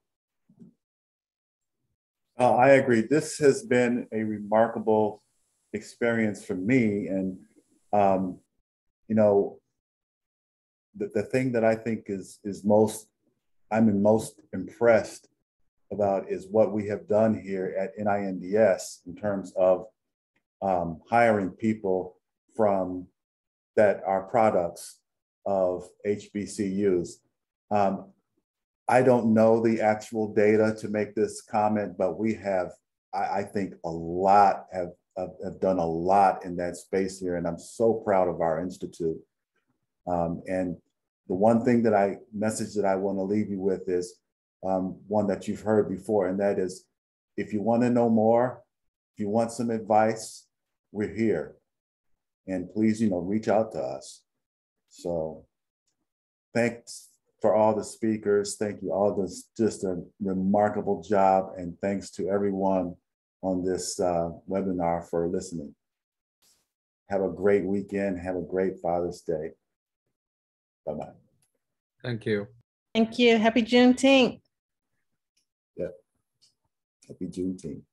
Uh, I agree. This has been a remarkable experience for me. And, um, you know, the, the thing that I think is, is most, I'm most impressed about is what we have done here at NINDS in terms of um, hiring people from that are products of HBCUs. Um, I don't know the actual data to make this comment, but we have, I, I think, a lot have, have, have, done a lot in that space here, and I'm so proud of our institute. Um, and the one thing that I message that I want to leave you with is um, one that you've heard before, and that is, if you want to know more, if you want some advice, we're here, and please, you know, reach out to us. So, thanks for all the speakers. Thank you all. This just a remarkable job. And thanks to everyone on this uh, webinar for listening. Have a great weekend. Have a great Father's Day. Bye-bye. Thank you. Thank you. Happy Juneteenth. Yeah. Happy Juneteenth.